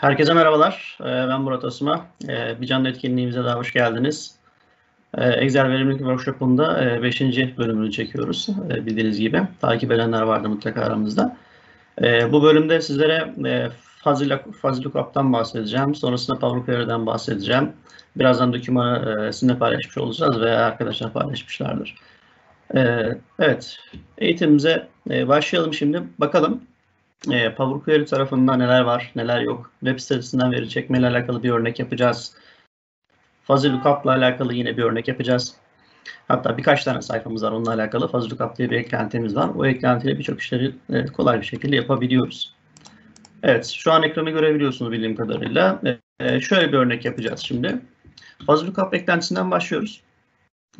herkese merhabalar. Ee, ben Murat Osma. Ee, bir canlı etkinliğimize daha hoş geldiniz. Ee, Excel Verimlilik Workshop'unda 5. E, bölümünü çekiyoruz bildiğiniz gibi. Takip edenler vardı mutlaka aramızda. Bu bölümde sizlere Fuzzy Lookup'tan bahsedeceğim. Sonrasında Power Query'den bahsedeceğim. Birazdan dokümanı sizinle paylaşmış olacağız veya arkadaşlar paylaşmışlardır. Evet, eğitimimize başlayalım şimdi. Bakalım e, Power Query tarafında neler var, neler yok. Web sitesinden veri çekmeyle alakalı bir örnek yapacağız. Fuzzy Lookup'la alakalı yine bir örnek yapacağız. Hatta birkaç tane sayfamız var onunla alakalı. Fuzzy Lookup diye bir eklentimiz var. O eklentiyle birçok işleri e, kolay bir şekilde yapabiliyoruz. Evet, şu an ekranı görebiliyorsunuz bildiğim kadarıyla. E, şöyle bir örnek yapacağız şimdi. Fuzzy Lookup eklentisinden başlıyoruz.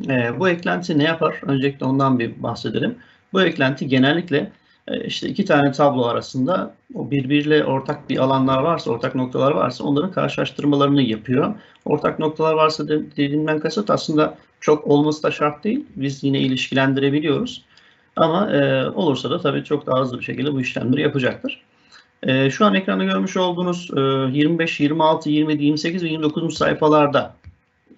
E, bu eklenti ne yapar? Öncelikle ondan bir bahsedelim. Bu eklenti genellikle e, işte iki tane tablo arasında o birbiriyle ortak bir alanlar varsa, ortak noktalar varsa onların karşılaştırmalarını yapıyor. Ortak noktalar varsa dediğimden kasıt aslında çok olması da şart değil. Biz yine ilişkilendirebiliyoruz. Ama e, olursa da tabii çok daha hızlı bir şekilde bu işlemleri yapacaktır. E, şu an ekranda görmüş olduğunuz e, 25, 26, 27, 28 ve 29. sayfalarda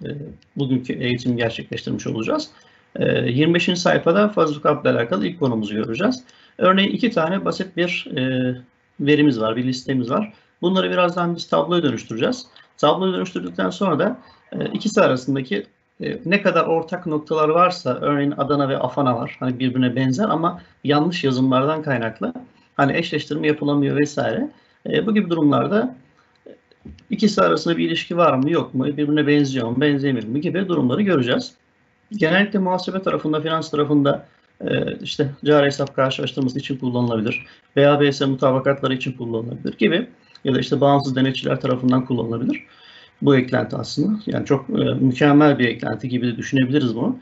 e, bugünkü eğitimi gerçekleştirmiş olacağız. E, 25. sayfada fazla kapla alakalı ilk konumuzu göreceğiz. Örneğin iki tane basit bir e, verimiz var, bir listemiz var. Bunları birazdan biz tabloya dönüştüreceğiz. Tabloya dönüştürdükten sonra da e, ikisi arasındaki e, ne kadar ortak noktalar varsa, örneğin Adana ve Afana var. Hani birbirine benzer ama yanlış yazımlardan kaynaklı. Hani eşleştirme yapılamıyor vesaire. E, bu gibi durumlarda ikisi arasında bir ilişki var mı yok mu, birbirine benziyor mu, benzemiyor mu gibi durumları göreceğiz. Genellikle muhasebe tarafında, finans tarafında işte cari hesap karşılaştırması için kullanılabilir. BABS mutabakatları için kullanılabilir gibi ya da işte bağımsız denetçiler tarafından kullanılabilir. Bu eklenti aslında. Yani çok e, mükemmel bir eklenti gibi de düşünebiliriz bunu.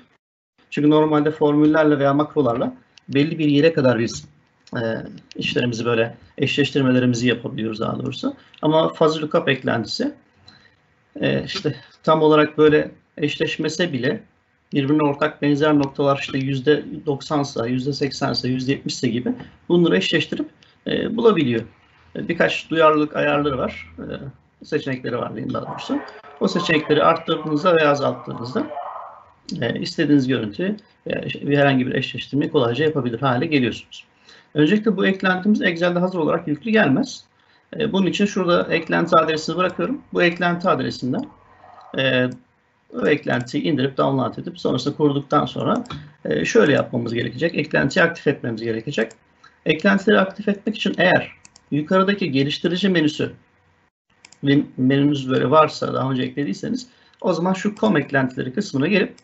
Çünkü normalde formüllerle veya makrolarla belli bir yere kadar biz e, işlerimizi böyle eşleştirmelerimizi yapabiliyoruz daha doğrusu. Ama fuzzy lookup eklentisi e, işte tam olarak böyle eşleşmese bile birbirine ortak benzer noktalar işte yüzde 90'sa, yüzde 80'sa, yüzde 70'se gibi bunları eşleştirip e, bulabiliyor. E, birkaç duyarlılık ayarları var. E, seçenekleri var diyeyim daha doğrusu. O seçenekleri arttırdığınızda veya azalttığınızda e, istediğiniz görüntü veya herhangi bir eşleştirmeyi kolayca yapabilir hale geliyorsunuz. Öncelikle bu eklentimiz Excel'de hazır olarak yüklü gelmez. E, bunun için şurada eklenti adresini bırakıyorum. Bu eklenti adresinden e, o eklentiyi indirip download edip sonrasında kurduktan sonra e, şöyle yapmamız gerekecek. Eklentiyi aktif etmemiz gerekecek. Eklentileri aktif etmek için eğer yukarıdaki geliştirici menüsü menümüz böyle varsa daha önce eklediyseniz o zaman şu com eklentileri kısmına gelip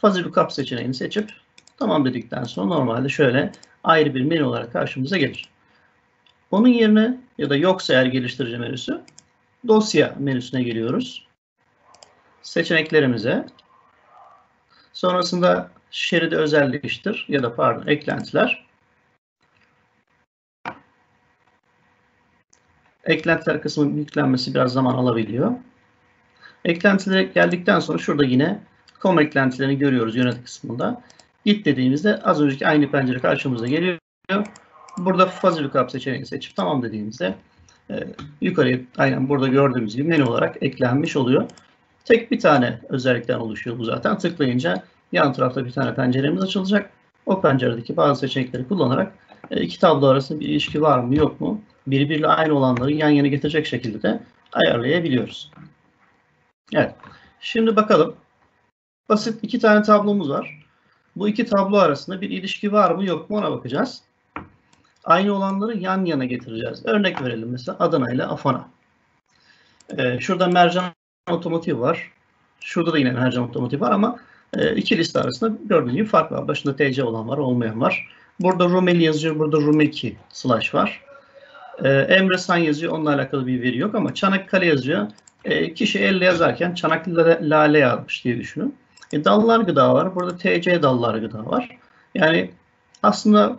fuzzy lookup seçeneğini seçip tamam dedikten sonra normalde şöyle ayrı bir menü olarak karşımıza gelir. Onun yerine ya da yoksa eğer geliştirici menüsü dosya menüsüne geliyoruz seçeneklerimize sonrasında şeridi özelleştir ya da pardon eklentiler eklentiler kısmının yüklenmesi biraz zaman alabiliyor. Eklentilere geldikten sonra şurada yine com eklentilerini görüyoruz yönet kısmında. Git dediğimizde az önceki aynı pencere karşımıza geliyor. Burada fuzzy lookup seçeneğini seçip tamam dediğimizde e, yukarıya aynen burada gördüğümüz gibi menü olarak eklenmiş oluyor. Tek bir tane özellikten oluşuyor bu zaten. Tıklayınca yan tarafta bir tane penceremiz açılacak. O penceredeki bazı seçenekleri kullanarak e, iki tablo arasında bir ilişki var mı yok mu birbiriyle aynı olanları yan yana getirecek şekilde de ayarlayabiliyoruz. Evet. Şimdi bakalım. Basit iki tane tablomuz var. Bu iki tablo arasında bir ilişki var mı yok mu ona bakacağız. Aynı olanları yan yana getireceğiz. Örnek verelim mesela Adana ile Afana. Ee, şurada mercan otomotiv var. Şurada da yine Mercan otomotiv var ama e, iki liste arasında gördüğünüz gibi fark var. Başında TC olan var, olmayan var. Burada Rumeli yazıyor, burada Rumeki slash var. E, Emre San yazıyor, onunla alakalı bir veri yok ama Çanakkale yazıyor. E, kişi elle yazarken Çanakkale Lale yazmış diye düşünün. E, dallar gıda var. Burada TC dallar gıda var. Yani aslında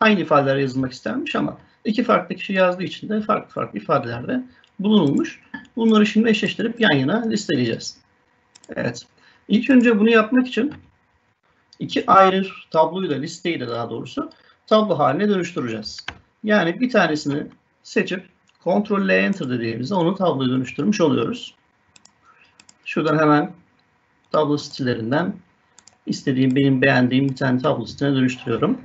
aynı ifadeler yazılmak istenmiş ama iki farklı kişi yazdığı için de farklı farklı ifadelerde bulunulmuş. Bunları şimdi eşleştirip yan yana listeleyeceğiz. Evet. İlk önce bunu yapmak için iki ayrı tabloyu da listeyi de daha doğrusu tablo haline dönüştüreceğiz. Yani bir tanesini seçip Ctrl L Enter dediğimizde onu tabloya dönüştürmüş oluyoruz. Şuradan hemen tablo stilerinden istediğim, benim beğendiğim bir tane tablo stiline dönüştürüyorum.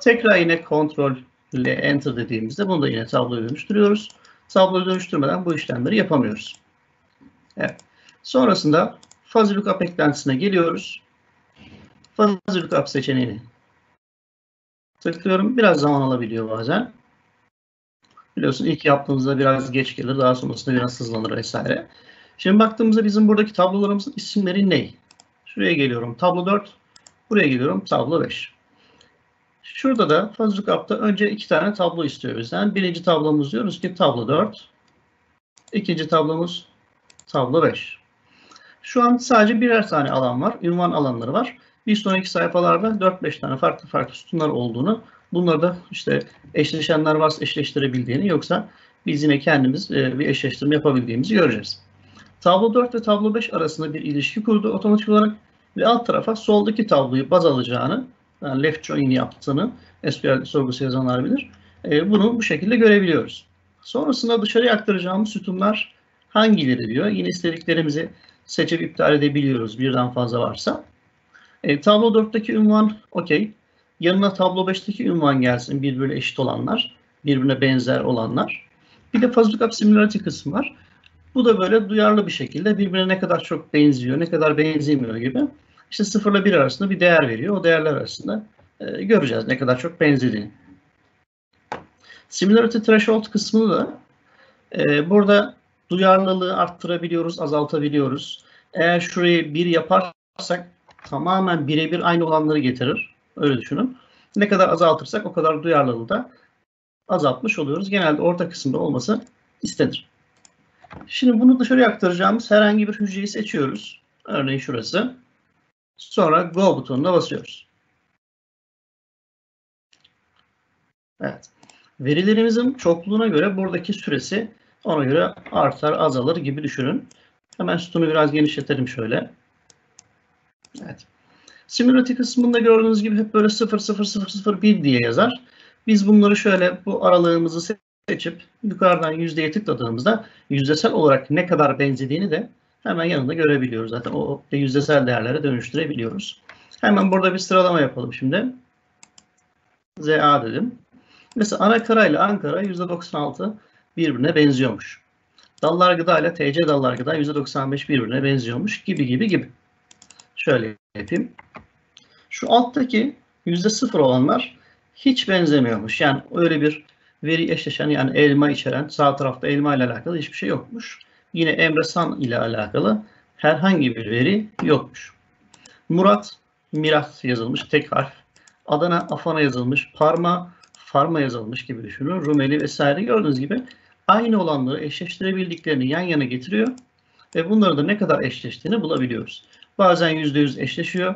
Tekrar yine Ctrl L Enter dediğimizde bunu da yine tabloya dönüştürüyoruz. Tabloya dönüştürmeden bu işlemleri yapamıyoruz. Evet. Sonrasında Fuzzy Lookup eklentisine geliyoruz. Fuzzy Lookup seçeneğini tıklıyorum. Biraz zaman alabiliyor bazen. Biliyorsun ilk yaptığımızda biraz geç gelir. Daha sonrasında biraz hızlanır vesaire. Şimdi baktığımızda bizim buradaki tablolarımızın isimleri ne? Şuraya geliyorum. Tablo 4. Buraya geliyorum. Tablo 5. Şurada da Fuzzy Lookup'ta önce iki tane tablo istiyor bizden. Birinci tablomuz diyoruz ki tablo 4. İkinci tablomuz tablo 5. Şu an sadece birer tane alan var. Ünvan alanları var. Bir sonraki sayfalarda 4-5 tane farklı farklı sütunlar olduğunu, bunları da işte eşleşenler varsa eşleştirebildiğini yoksa biz yine kendimiz e, bir eşleştirme yapabildiğimizi göreceğiz. Tablo 4 ve tablo 5 arasında bir ilişki kurdu otomatik olarak ve alt tarafa soldaki tabloyu baz alacağını, yani left join yaptığını SQL sorgusu yazanlar bilir. E, bunu bu şekilde görebiliyoruz. Sonrasında dışarıya aktaracağımız sütunlar hangileri diyor. Yine istediklerimizi seçip iptal edebiliyoruz birden fazla varsa. E, tablo 4'teki ünvan okey. Yanına tablo 5'teki ünvan gelsin birbirine eşit olanlar, birbirine benzer olanlar. Bir de fuzzy lookup similarity kısmı var. Bu da böyle duyarlı bir şekilde birbirine ne kadar çok benziyor, ne kadar benzemiyor gibi. İşte 0 ile 1 arasında bir değer veriyor. O değerler arasında e, göreceğiz ne kadar çok benzediğini. Similarity threshold kısmını da e, burada duyarlılığı arttırabiliyoruz, azaltabiliyoruz. Eğer şurayı 1 yaparsak tamamen birebir aynı olanları getirir. Öyle düşünün. Ne kadar azaltırsak o kadar duyarlılığı da azaltmış oluyoruz. Genelde orta kısımda olması istenir. Şimdi bunu dışarıya aktaracağımız herhangi bir hücreyi seçiyoruz. Örneğin şurası. Sonra Go butonuna basıyoruz. Evet. Verilerimizin çokluğuna göre buradaki süresi ona göre artar, azalır gibi düşünün. Hemen sütunu biraz genişletelim şöyle. Evet. Simulati kısmında gördüğünüz gibi hep böyle 0 0 0 0 1 diye yazar. Biz bunları şöyle bu aralığımızı seçip yukarıdan yüzdeye tıkladığımızda yüzdesel olarak ne kadar benzediğini de hemen yanında görebiliyoruz. Zaten o yüzdesel değerlere dönüştürebiliyoruz. Hemen burada bir sıralama yapalım şimdi. ZA dedim. Mesela Ankara ile Ankara %96 birbirine benziyormuş. Dallar gıda ile TC dallar gıda %95 birbirine benziyormuş gibi gibi gibi. Şöyle yapayım. Şu alttaki %0 olanlar hiç benzemiyormuş. Yani öyle bir veri eşleşen yani elma içeren sağ tarafta elma ile alakalı hiçbir şey yokmuş. Yine Emre San ile alakalı herhangi bir veri yokmuş. Murat, Mirat yazılmış tek harf. Adana, Afana yazılmış. Parma, Farma yazılmış gibi düşünün. Rumeli vesaire gördüğünüz gibi aynı olanları eşleştirebildiklerini yan yana getiriyor ve bunları da ne kadar eşleştiğini bulabiliyoruz. Bazen %100 eşleşiyor.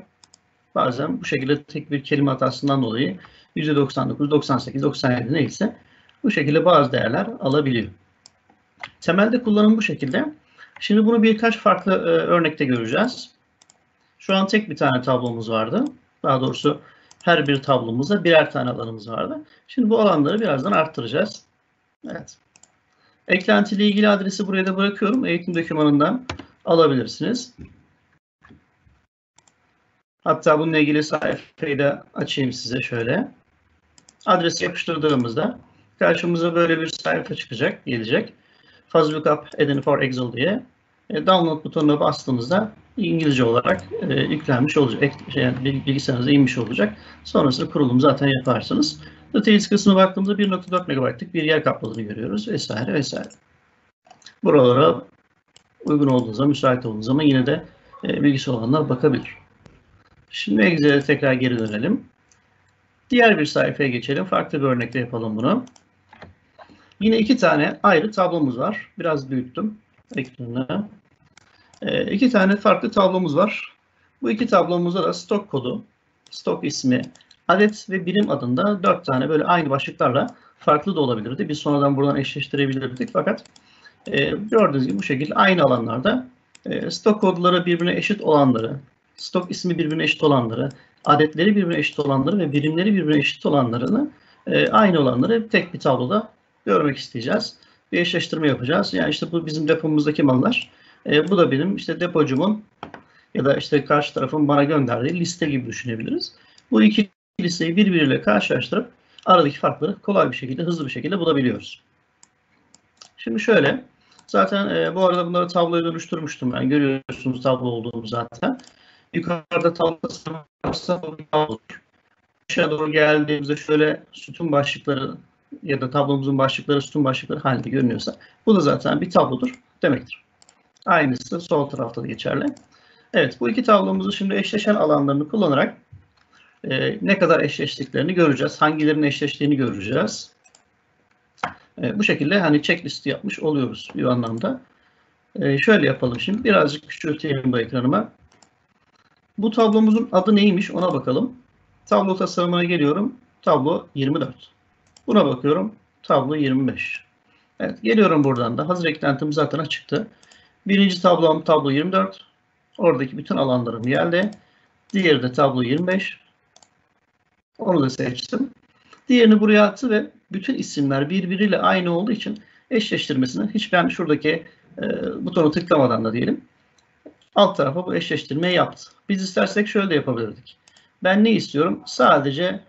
Bazen bu şekilde tek bir kelime hatasından dolayı %99, 98, 97 neyse bu şekilde bazı değerler alabiliyor. Temelde kullanım bu şekilde. Şimdi bunu birkaç farklı e, örnekte göreceğiz. Şu an tek bir tane tablomuz vardı. Daha doğrusu her bir tablomuzda birer tane alanımız vardı. Şimdi bu alanları birazdan arttıracağız. Evet. Eklenti ile ilgili adresi buraya da bırakıyorum. Eğitim dokümanından alabilirsiniz. Hatta bununla ilgili sayfayı da açayım size şöyle. Adresi yapıştırdığımızda karşımıza böyle bir sayfa çıkacak, gelecek. Fuzzy Lookup Add for Excel diye. E, download butonuna bastığımızda İngilizce olarak e, yüklenmiş olacak, şey, bilgisayarınıza inmiş olacak. Sonrasında kurulum zaten yaparsınız. Details kısmına baktığımızda 1.4 MB'lık bir yer kapladığını görüyoruz vesaire vesaire. Buralara uygun olduğu zaman, müsait olduğu zaman yine de e, bilgisi olanlar bakabilir. Şimdi Excel'e tekrar geri dönelim. Diğer bir sayfaya geçelim. Farklı bir örnekte yapalım bunu. Yine iki tane ayrı tablomuz var. Biraz büyüttüm ekranı. E, iki tane farklı tablomuz var. Bu iki tablomuzda da stok kodu, stok ismi, adet ve birim adında dört tane böyle aynı başlıklarla farklı da olabilirdi. Biz sonradan buradan eşleştirebilirdik fakat e, gördüğünüz gibi bu şekilde aynı alanlarda e, stok kodları birbirine eşit olanları, stok ismi birbirine eşit olanları, adetleri birbirine eşit olanları ve birimleri birbirine eşit olanlarını e, aynı olanları tek bir tabloda görmek isteyeceğiz. bir eşleştirme yapacağız. Yani işte bu bizim depomuzdaki mallar. E, bu da benim işte depocumun ya da işte karşı tarafın bana gönderdiği liste gibi düşünebiliriz. Bu iki listeyi birbiriyle karşılaştırıp aradaki farkları kolay bir şekilde, hızlı bir şekilde bulabiliyoruz. Şimdi şöyle, zaten e, bu arada bunları tabloya dönüştürmüştüm ben. Görüyorsunuz tablo olduğunu zaten. Yukarıda tablo. Aşağı doğru geldiğimizde şöyle sütun başlıkları ya da tablomuzun başlıkları sütun başlıkları halinde görünüyorsa bu da zaten bir tablodur demektir. Aynısı sol tarafta da geçerli. Evet bu iki tablomuzu şimdi eşleşen alanlarını kullanarak e, ne kadar eşleştiklerini göreceğiz. Hangilerinin eşleştiğini göreceğiz. E, bu şekilde hani checklist yapmış oluyoruz bir anlamda. E, şöyle yapalım şimdi. Birazcık küçültelim bu ekranıma. Bu tablomuzun adı neymiş ona bakalım. Tablo tasarımına geliyorum. Tablo 24. Buna bakıyorum. Tablo 25. Evet geliyorum buradan da. Hazır eklentim zaten açıktı. Birinci tablom tablo 24. Oradaki bütün alanlarım geldi. Diğeri de tablo 25. Onu da seçtim. Diğerini buraya attı ve bütün isimler birbiriyle aynı olduğu için eşleştirmesini hiç ben şuradaki e, butonu tıklamadan da diyelim alt tarafa bu eşleştirmeyi yaptı. Biz istersek şöyle de yapabilirdik. Ben ne istiyorum? Sadece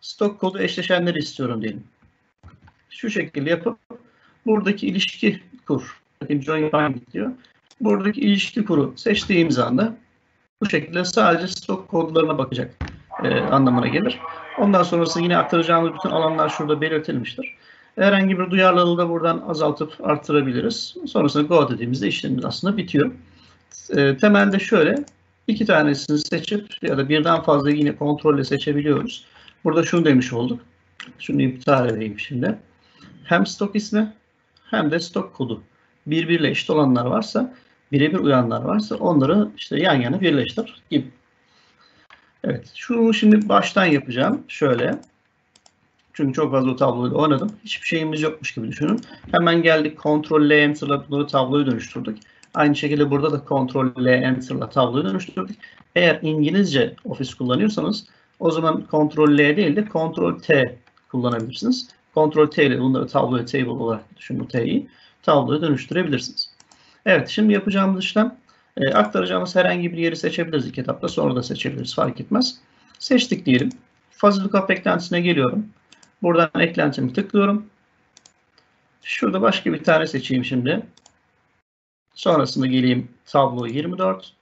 stok kodu eşleşenleri istiyorum diyelim. Şu şekilde yapıp buradaki ilişki kur. Bakın join find diyor. Buradaki ilişki kuru seçtiğimiz anda bu şekilde sadece stok kodlarına bakacak e, anlamına gelir. Ondan sonrası yine aktaracağımız bütün alanlar şurada belirtilmiştir. Herhangi bir duyarlılığı da buradan azaltıp arttırabiliriz. Sonrasında go dediğimizde işlemimiz aslında bitiyor. E, temelde şöyle iki tanesini seçip ya da birden fazla yine kontrolle seçebiliyoruz. Burada şunu demiş olduk. Şunu iptal edeyim şimdi. Hem stok ismi hem de stok kodu birbiriyle eşit olanlar varsa, birebir uyanlar varsa onları işte yan yana birleştir gibi. Evet, şunu şimdi baştan yapacağım. Şöyle. Çünkü çok fazla tabloyla oynadım. Hiçbir şeyimiz yokmuş gibi düşünün. Hemen geldik Ctrl L Enter'la bunları tabloya dönüştürdük. Aynı şekilde burada da Ctrl L Enter'la tabloyu dönüştürdük. Eğer İngilizce Office kullanıyorsanız o zaman Ctrl L değil de Ctrl T kullanabilirsiniz. Ctrl T ile bunları tabloya table olarak düşün bu T'yi tabloya dönüştürebilirsiniz. Evet şimdi yapacağımız işlem e, aktaracağımız herhangi bir yeri seçebiliriz ilk etapta sonra da seçebiliriz fark etmez. Seçtik diyelim. Fuzzy Lookup eklentisine geliyorum. Buradan eklentimi tıklıyorum. Şurada başka bir tane seçeyim şimdi. Sonrasında geleyim tablo 24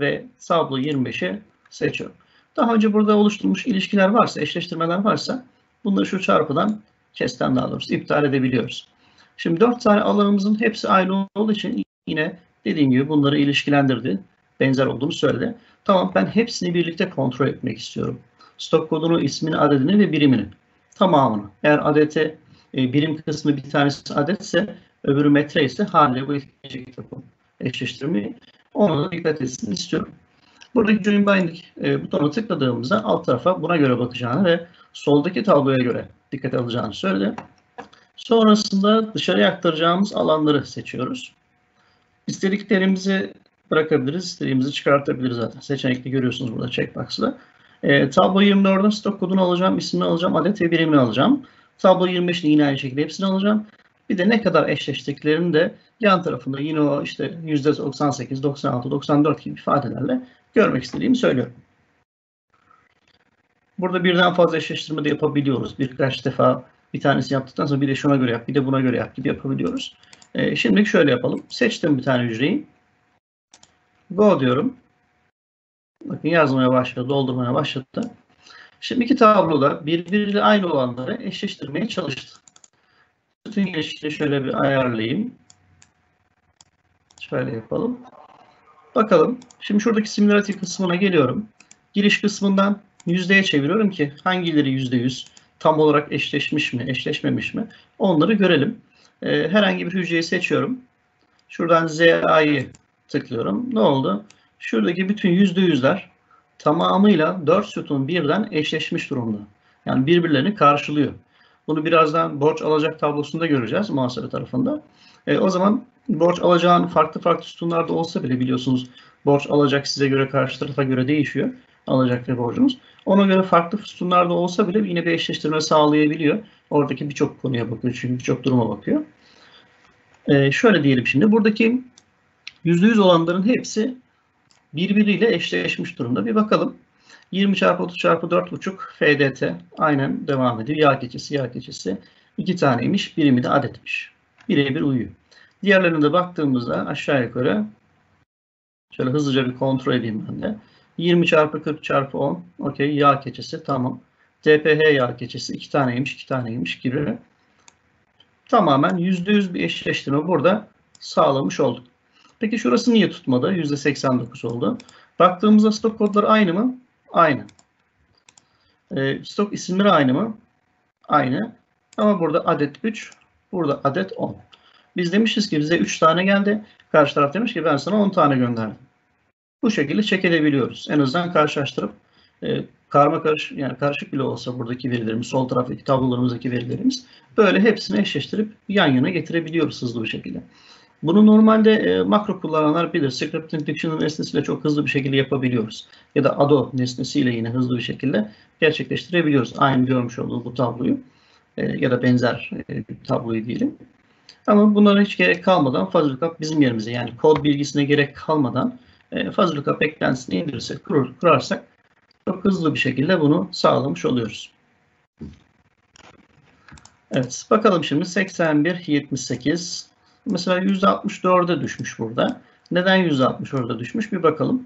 ve tablo 25'i seçiyorum. Daha önce burada oluşturmuş ilişkiler varsa, eşleştirmeler varsa bunları şu çarpıdan kesten daha doğrusu iptal edebiliyoruz. Şimdi dört tane alanımızın hepsi aynı olduğu için yine dediğim gibi bunları ilişkilendirdi. Benzer olduğunu söyledi. Tamam ben hepsini birlikte kontrol etmek istiyorum. Stok kodunu, ismini, adedini ve birimini. Tamamını. Eğer adete birim kısmı bir tanesi adetse öbürü metre ise haliyle bu etkileyecek yapım eşleştirmeyi. Ona da dikkat etsin istiyorum. Buradaki Join Binding e, butonuna tıkladığımızda alt tarafa buna göre bakacağını ve soldaki tabloya göre dikkat alacağını söyledi. Sonrasında dışarıya aktaracağımız alanları seçiyoruz. İstediklerimizi bırakabiliriz, istediğimizi çıkartabiliriz zaten. Seçenekli görüyorsunuz burada checkbox'la. E, tablo 24'da stok kodunu alacağım, ismini alacağım, adet ve birimini alacağım. Tablo 25'in yine aynı şekilde hepsini alacağım. Bir de ne kadar eşleştiklerini de yan tarafında yine o işte %98, 96, 94 gibi ifadelerle görmek istediğimi söylüyorum. Burada birden fazla eşleştirme de yapabiliyoruz. Birkaç defa bir tanesi yaptıktan sonra bir de şuna göre yap, bir de buna göre yap gibi yapabiliyoruz. E, şimdilik şöyle yapalım. Seçtim bir tane hücreyi. Go diyorum. Bakın yazmaya başladı, doldurmaya başladı. Şimdi iki tabloda birbiriyle aynı olanları eşleştirmeye çalıştı. Bütün ilişkileri şöyle bir ayarlayayım. Şöyle yapalım. Bakalım. Şimdi şuradaki similarity kısmına geliyorum. Giriş kısmından yüzdeye çeviriyorum ki hangileri yüzde yüz, tam olarak eşleşmiş mi, eşleşmemiş mi onları görelim. E, herhangi bir hücreyi seçiyorum. Şuradan ZA'yı tıklıyorum. Ne oldu? Şuradaki bütün yüzde yüzler tamamıyla 4 sütun birden eşleşmiş durumda. Yani birbirlerini karşılıyor. Bunu birazdan borç alacak tablosunda göreceğiz muhasebe tarafında. E, o zaman borç alacağın farklı farklı sütunlarda olsa bile biliyorsunuz borç alacak size göre karşı tarafa göre değişiyor alacak ve borcumuz. Ona göre farklı sütunlarda olsa bile yine bir eşleştirme sağlayabiliyor. Oradaki birçok konuya bakıyor çünkü birçok duruma bakıyor. Ee, şöyle diyelim şimdi buradaki %100 olanların hepsi birbiriyle eşleşmiş durumda. Bir bakalım. 20 çarpı 30 çarpı 4,5 FDT aynen devam ediyor. Yağ keçesi, yağ keçesi. iki taneymiş, birimi de adetmiş. Birebir uyuyor. Diğerlerine de baktığımızda aşağı yukarı şöyle hızlıca bir kontrol edeyim ben de. 20 çarpı 40 çarpı 10. Okey. Yağ keçesi. Tamam. TPH yağ keçesi. iki taneymiş, iki taneymiş gibi. Tamamen %100 bir eşleştirme burada sağlamış olduk. Peki şurası niye tutmadı? %89 oldu. Baktığımızda stok kodları aynı mı? Aynı. E, stok isimleri aynı mı? Aynı. Ama burada adet 3, burada adet 10. Biz demişiz ki bize 3 tane geldi. Karşı taraf demiş ki ben sana 10 tane gönderdim. Bu şekilde check edebiliyoruz. En azından karşılaştırıp e, karma karış yani karışık bile olsa buradaki verilerimiz, sol taraftaki tablolarımızdaki verilerimiz böyle hepsini eşleştirip yan yana getirebiliyoruz hızlı bir şekilde. Bunu normalde e, makro kullananlar bilir. Scripting Dictionary nesnesiyle çok hızlı bir şekilde yapabiliyoruz. Ya da Ado nesnesiyle yine hızlı bir şekilde gerçekleştirebiliyoruz. Aynı görmüş olduğu bu tabloyu e, ya da benzer e, tabloyu diyelim. Ama bunlara hiç gerek kalmadan fuzzy lookup bizim yerimize yani kod bilgisine gerek kalmadan e, fuzzy lookup eklentisini indirirsek, kur, kurarsak çok hızlı bir şekilde bunu sağlamış oluyoruz. Evet, bakalım şimdi 81, 78. Mesela %64'e düşmüş burada. Neden %64'e düşmüş bir bakalım.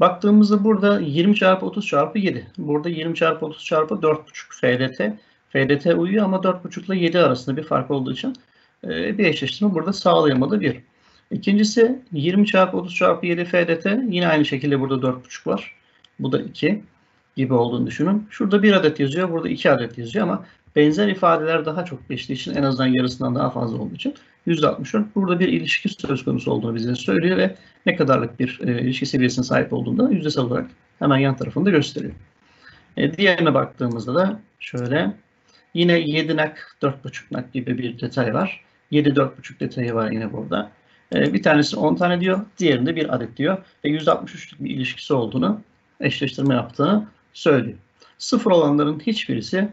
Baktığımızda burada 20 çarpı 30 çarpı 7. Burada 20 çarpı 30 çarpı 4,5 FDT. FDT uyuyor ama 4,5 ile 7 arasında bir fark olduğu için e, bir eşleştirme burada sağlayamadı bir. İkincisi 20 çarpı 30 çarpı 7 FDT. Yine aynı şekilde burada 4,5 var. Bu da 2 gibi olduğunu düşünün. Şurada bir adet yazıyor, burada iki adet yazıyor ama benzer ifadeler daha çok geçtiği için en azından yarısından daha fazla olduğu için %64 burada bir ilişki söz konusu olduğunu bize söylüyor ve ne kadarlık bir e, ilişki seviyesine sahip olduğunu da yüzdesel olarak hemen yan tarafında gösteriyor. E, diğerine baktığımızda da şöyle yine 7 nak 4,5 nak gibi bir detay var. 7 4,5 detayı var yine burada. E, bir tanesi 10 tane diyor, diğerinde bir adet diyor ve %63'lük bir ilişkisi olduğunu eşleştirme yaptığını söylüyor. Sıfır olanların hiçbirisi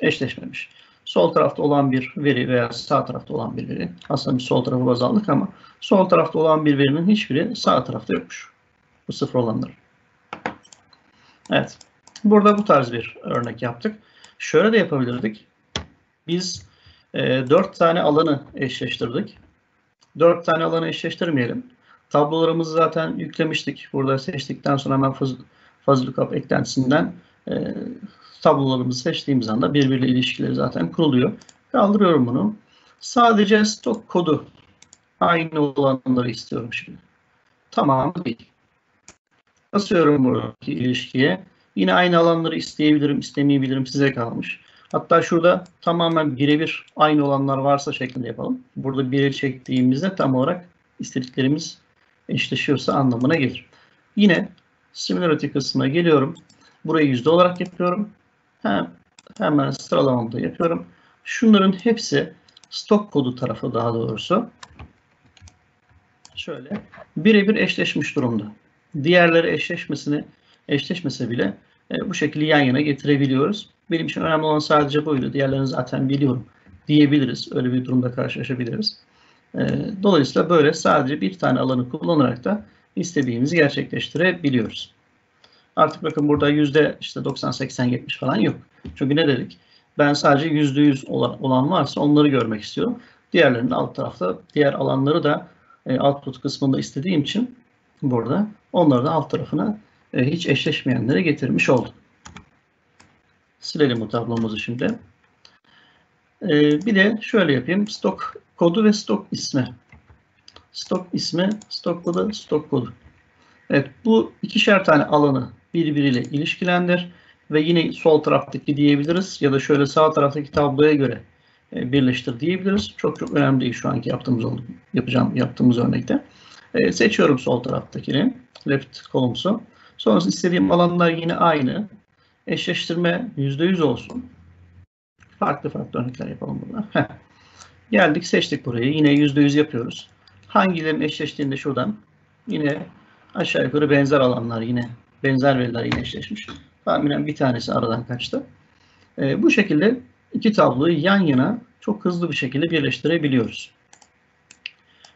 eşleşmemiş. Sol tarafta olan bir veri veya sağ tarafta olan bir veri. Aslında bir sol tarafı baz aldık ama sol tarafta olan bir verinin hiçbiri sağ tarafta yokmuş. Bu sıfır olanlar. Evet. Burada bu tarz bir örnek yaptık. Şöyle de yapabilirdik. Biz e, 4 tane alanı eşleştirdik. 4 tane alanı eşleştirmeyelim. Tablolarımızı zaten yüklemiştik. Burada seçtikten sonra hemen fuzzy, eklentisinden e, tablolarımızı seçtiğimiz anda birbiriyle ilişkileri zaten kuruluyor. Kaldırıyorum bunu. Sadece stok kodu aynı olanları istiyorum şimdi. Tamam değil. Basıyorum buradaki ilişkiye. Yine aynı alanları isteyebilirim, istemeyebilirim. Size kalmış. Hatta şurada tamamen birebir aynı olanlar varsa şeklinde yapalım. Burada biri çektiğimizde tam olarak istediklerimiz eşleşiyorsa anlamına gelir. Yine similarity kısmına geliyorum. Burayı yüzde olarak yapıyorum. Hem, hemen sıralamamda yapıyorum. Şunların hepsi stok kodu tarafı daha doğrusu. Şöyle birebir eşleşmiş durumda. Diğerleri eşleşmesini eşleşmese bile e, bu şekilde yan yana getirebiliyoruz. Benim için önemli olan sadece buydu. Diğerlerini zaten biliyorum diyebiliriz. Öyle bir durumda karşılaşabiliriz. E, dolayısıyla böyle sadece bir tane alanı kullanarak da istediğimizi gerçekleştirebiliyoruz. Artık bakın burada yüzde işte 90, 80, 70 falan yok. Çünkü ne dedik? Ben sadece yüzde yüz olan, varsa onları görmek istiyorum. Diğerlerinin alt tarafta diğer alanları da e, output kısmında istediğim için burada onları da alt tarafına hiç eşleşmeyenlere getirmiş oldum. Silelim bu tablomuzu şimdi. E, bir de şöyle yapayım. Stok kodu ve stok ismi. Stok ismi, stok kodu, stok kodu. Evet bu ikişer tane alanı birbiriyle ilişkilendir ve yine sol taraftaki diyebiliriz ya da şöyle sağ taraftaki tabloya göre e, birleştir diyebiliriz. Çok çok önemli değil şu anki yaptığımız yapacağım yaptığımız örnekte. E, seçiyorum sol taraftakini. Left columns'u. Sonrasında istediğim alanlar yine aynı. Eşleştirme %100 olsun. Farklı farklı örnekler yapalım burada. Geldik seçtik burayı. Yine %100 yapıyoruz. Hangilerinin eşleştiğinde şuradan yine aşağı yukarı benzer alanlar yine benzer veriler yine eşleşmiş. Tahminen bir tanesi aradan kaçtı. E, bu şekilde iki tabloyu yan yana çok hızlı bir şekilde birleştirebiliyoruz.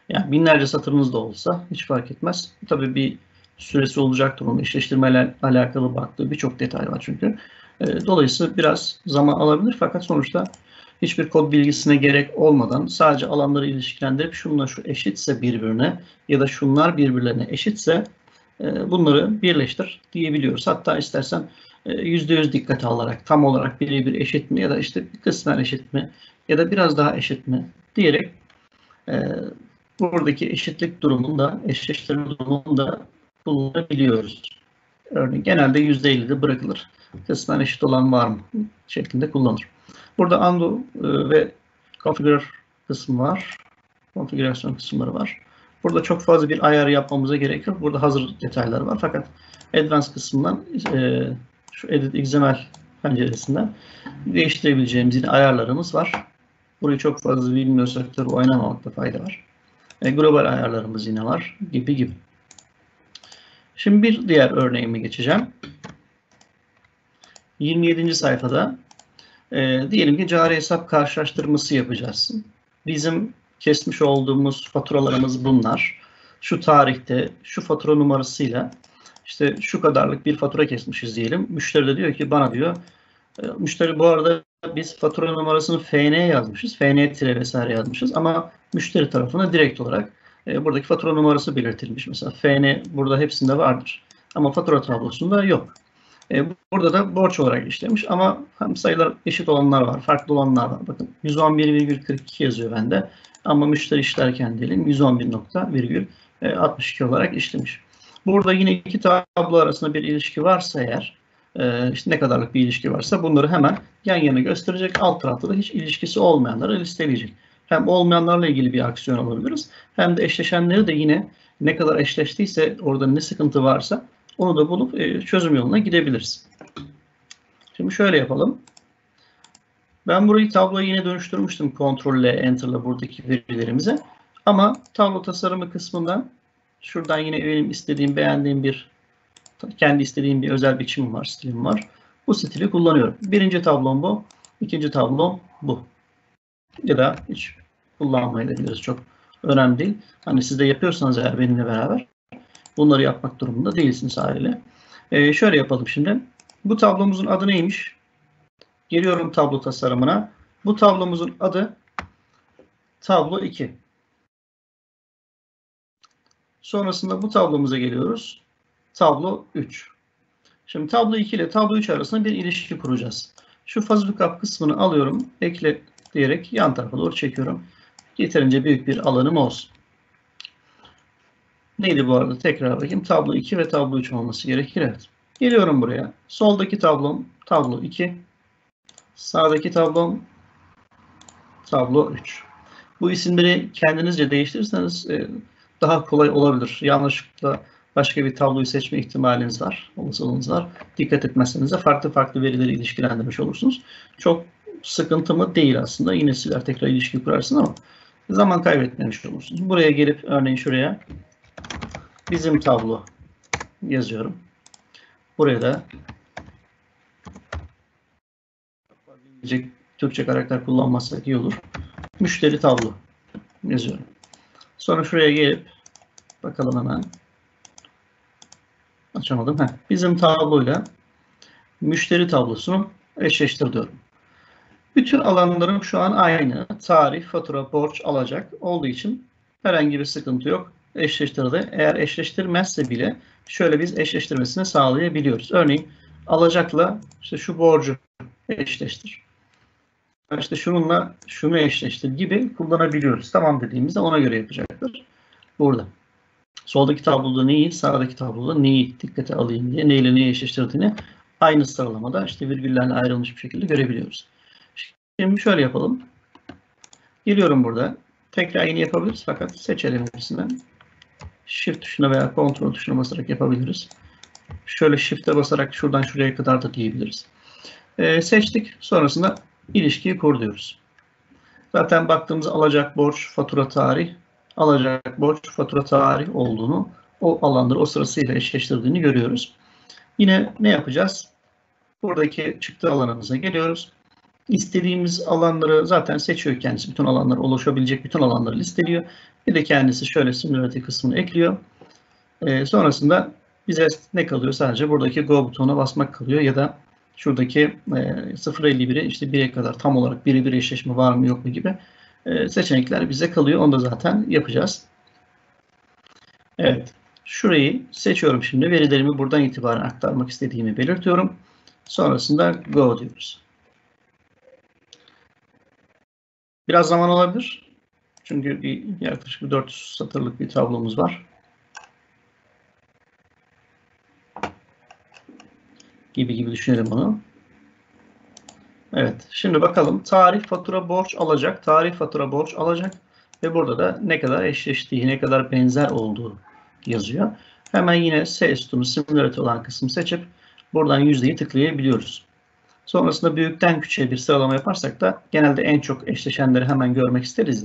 Yani binlerce satırınız da olsa hiç fark etmez. Tabii bir süresi olacaktır onun eşleştirmeyle alakalı baktığı birçok detay var çünkü. E, dolayısıyla biraz zaman alabilir fakat sonuçta hiçbir kod bilgisine gerek olmadan sadece alanları ilişkilendirip şunla şu eşitse birbirine ya da şunlar birbirlerine eşitse e, bunları birleştir diyebiliyoruz. Hatta istersen %100 e, dikkate alarak tam olarak birebir eşit mi ya da işte kısmen eşit mi ya da biraz daha eşit mi diyerek buradaki eşitlik durumunda, eşleştirme durumunda kullanabiliyoruz. Örneğin genelde %50'de bırakılır. Kısmen eşit olan var mı şeklinde kullanılır. Burada undo e, ve configure kısmı var. Konfigürasyon kısımları var. Burada çok fazla bir ayar yapmamıza gerek yok. Burada hazır detaylar var. Fakat advanced kısmından e, şu edit XML penceresinden değiştirebileceğimiz yine ayarlarımız var. Burayı çok fazla bilmiyorsak tabii oynamamakta fayda var. E, global ayarlarımız yine var gibi gibi. Şimdi bir diğer örneğime geçeceğim. 27. sayfada e, diyelim ki cari hesap karşılaştırması yapacağız. Bizim kesmiş olduğumuz faturalarımız bunlar. Şu tarihte şu fatura numarasıyla işte şu kadarlık bir fatura kesmişiz diyelim. Müşteri de diyor ki bana diyor e, müşteri bu arada biz fatura numarasını FN yazmışız. FN tire vesaire yazmışız ama müşteri tarafına direkt olarak e, buradaki fatura numarası belirtilmiş. Mesela FN burada hepsinde vardır. Ama fatura tablosunda yok. E, burada da borç olarak işlemiş ama hem sayılar eşit olanlar var, farklı olanlar var. Bakın 111,42 yazıyor bende. Ama müşteri işlerken diyelim 111.62 olarak işlemiş. Burada yine iki tablo arasında bir ilişki varsa eğer, e, işte ne kadarlık bir ilişki varsa bunları hemen yan yana gösterecek. Alt tarafta da hiç ilişkisi olmayanları listeleyecek. Hem olmayanlarla ilgili bir aksiyon alabiliriz. Hem de eşleşenleri de yine ne kadar eşleştiyse orada ne sıkıntı varsa onu da bulup e, çözüm yoluna gidebiliriz. Şimdi şöyle yapalım. Ben burayı tabloya yine dönüştürmüştüm. Ctrl ile Enter ile buradaki verilerimize. Ama tablo tasarımı kısmından şuradan yine benim istediğim, beğendiğim bir kendi istediğim bir özel biçim var, stilim var. Bu stili kullanıyorum. Birinci tablom bu. ikinci tablom bu. Ya da hiç kullanmayabiliriz. Çok önemli değil. Hani siz de yapıyorsanız eğer benimle beraber bunları yapmak durumunda değilsiniz haliyle. Ee, şöyle yapalım şimdi. Bu tablomuzun adı neymiş? Geliyorum tablo tasarımına. Bu tablomuzun adı tablo 2. Sonrasında bu tablomuza geliyoruz. Tablo 3. Şimdi tablo 2 ile tablo 3 arasında bir ilişki kuracağız. Şu fazla kısmını alıyorum. Ekle diyerek yan tarafa doğru çekiyorum. Yeterince büyük bir alanım olsun. Neydi bu arada? Tekrar bakayım. Tablo 2 ve tablo 3 olması gerekir. Evet. Geliyorum buraya. Soldaki tablom tablo 2. Sağdaki tablom tablo 3. Bu isimleri kendinizce değiştirirseniz e, daha kolay olabilir. Yanlışlıkla başka bir tabloyu seçme ihtimaliniz var, olasılığınız var. Dikkat etmezseniz de farklı farklı verileri ilişkilendirmiş olursunuz. Çok sıkıntı mı değil aslında. Yine sizler tekrar ilişki kurarsın ama zaman kaybetmemiş olursunuz. Buraya gelip örneğin şuraya bizim tablo yazıyorum. Buraya da Türkçe karakter kullanmazsak iyi olur. Müşteri tablo yazıyorum. Sonra şuraya gelip bakalım hemen. Açamadım. Heh. Bizim tabloyla müşteri tablosunu eşleştir diyorum. Bütün alanlarım şu an aynı. Tarih, fatura, borç, alacak olduğu için herhangi bir sıkıntı yok. Eşleştirdi. Eğer eşleştirmezse bile şöyle biz eşleştirmesini sağlayabiliyoruz. Örneğin alacakla işte şu borcu eşleştir. İşte şununla şunu eşleştir gibi kullanabiliyoruz. Tamam dediğimizde ona göre yapacaktır. Burada. Soldaki tabloda neyi, sağdaki tabloda neyi dikkate alayım diye, neyle neyi eşleştirdiğini aynı sıralamada işte virgüllerle ayrılmış bir şekilde görebiliyoruz. Şimdi şöyle yapalım. Geliyorum burada. Tekrar yeni yapabiliriz fakat seçelim hepsinden. Shift tuşuna veya Ctrl tuşuna basarak yapabiliriz. Şöyle Shift'e basarak şuradan şuraya kadar da diyebiliriz. Ee, seçtik. Sonrasında ilişkiyi kur diyoruz. Zaten baktığımız alacak borç, fatura tarih, alacak borç, fatura tarih olduğunu o alanları o sırasıyla eşleştirdiğini görüyoruz. Yine ne yapacağız? Buradaki çıktı alanımıza geliyoruz. İstediğimiz alanları zaten seçiyor kendisi. Bütün alanlar ulaşabilecek bütün alanları listeliyor. Bir de kendisi şöyle simülatör kısmını ekliyor. E, sonrasında bize ne kalıyor? Sadece buradaki Go butonuna basmak kalıyor ya da şuradaki e, 0.51'i işte 1'e kadar tam olarak birebir eşleşme var mı yok mu gibi e, seçenekler bize kalıyor. Onu da zaten yapacağız. Evet. Şurayı seçiyorum şimdi. Verilerimi buradan itibaren aktarmak istediğimi belirtiyorum. Sonrasında Go diyoruz. Biraz zaman alabilir. Çünkü bir, yaklaşık 400 satırlık bir tablomuz var. Gibi gibi düşünelim bunu. Evet. Şimdi bakalım. Tarih, fatura, borç alacak. Tarih, fatura, borç alacak. Ve burada da ne kadar eşleştiği, ne kadar benzer olduğu yazıyor. Hemen yine S sütunu simülatör olan kısmı seçip buradan yüzdeyi tıklayabiliyoruz. Sonrasında büyükten küçüğe bir sıralama yaparsak da genelde en çok eşleşenleri hemen görmek isteriz.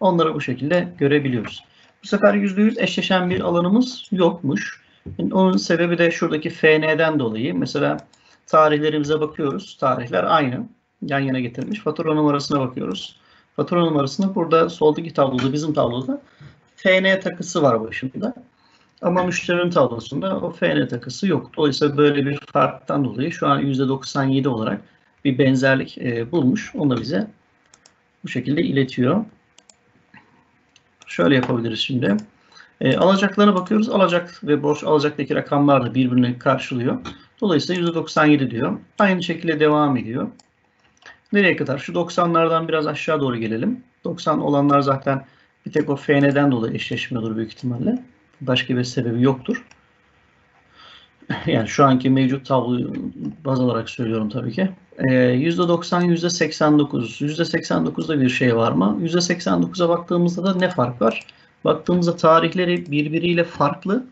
Onları bu şekilde görebiliyoruz. Bu sefer %100 eşleşen bir alanımız yokmuş. Yani onun sebebi de şuradaki FN'den dolayı. Mesela tarihlerimize bakıyoruz. Tarihler aynı. Yan yana getirilmiş. Fatura numarasına bakıyoruz. Fatura numarasında burada soldaki tabloda, bizim tabloda FN takısı var başında. Ama müşterinin tablosunda o FN takısı yok. Dolayısıyla böyle bir farktan dolayı şu an %97 olarak bir benzerlik e, bulmuş. Onu da bize bu şekilde iletiyor. Şöyle yapabiliriz şimdi. E, alacaklarına bakıyoruz. Alacak ve borç alacaktaki rakamlar da birbirini karşılıyor. Dolayısıyla %97 diyor. Aynı şekilde devam ediyor. Nereye kadar? Şu 90'lardan biraz aşağı doğru gelelim. 90 olanlar zaten bir tek o FN'den dolayı eşleşmiyordur büyük ihtimalle. Başka bir sebebi yoktur. Yani şu anki mevcut tabloyu baz alarak söylüyorum tabii ki. Ee, %90, %89. %89'da bir şey var mı? %89'a baktığımızda da ne fark var? Baktığımızda tarihleri birbiriyle farklı.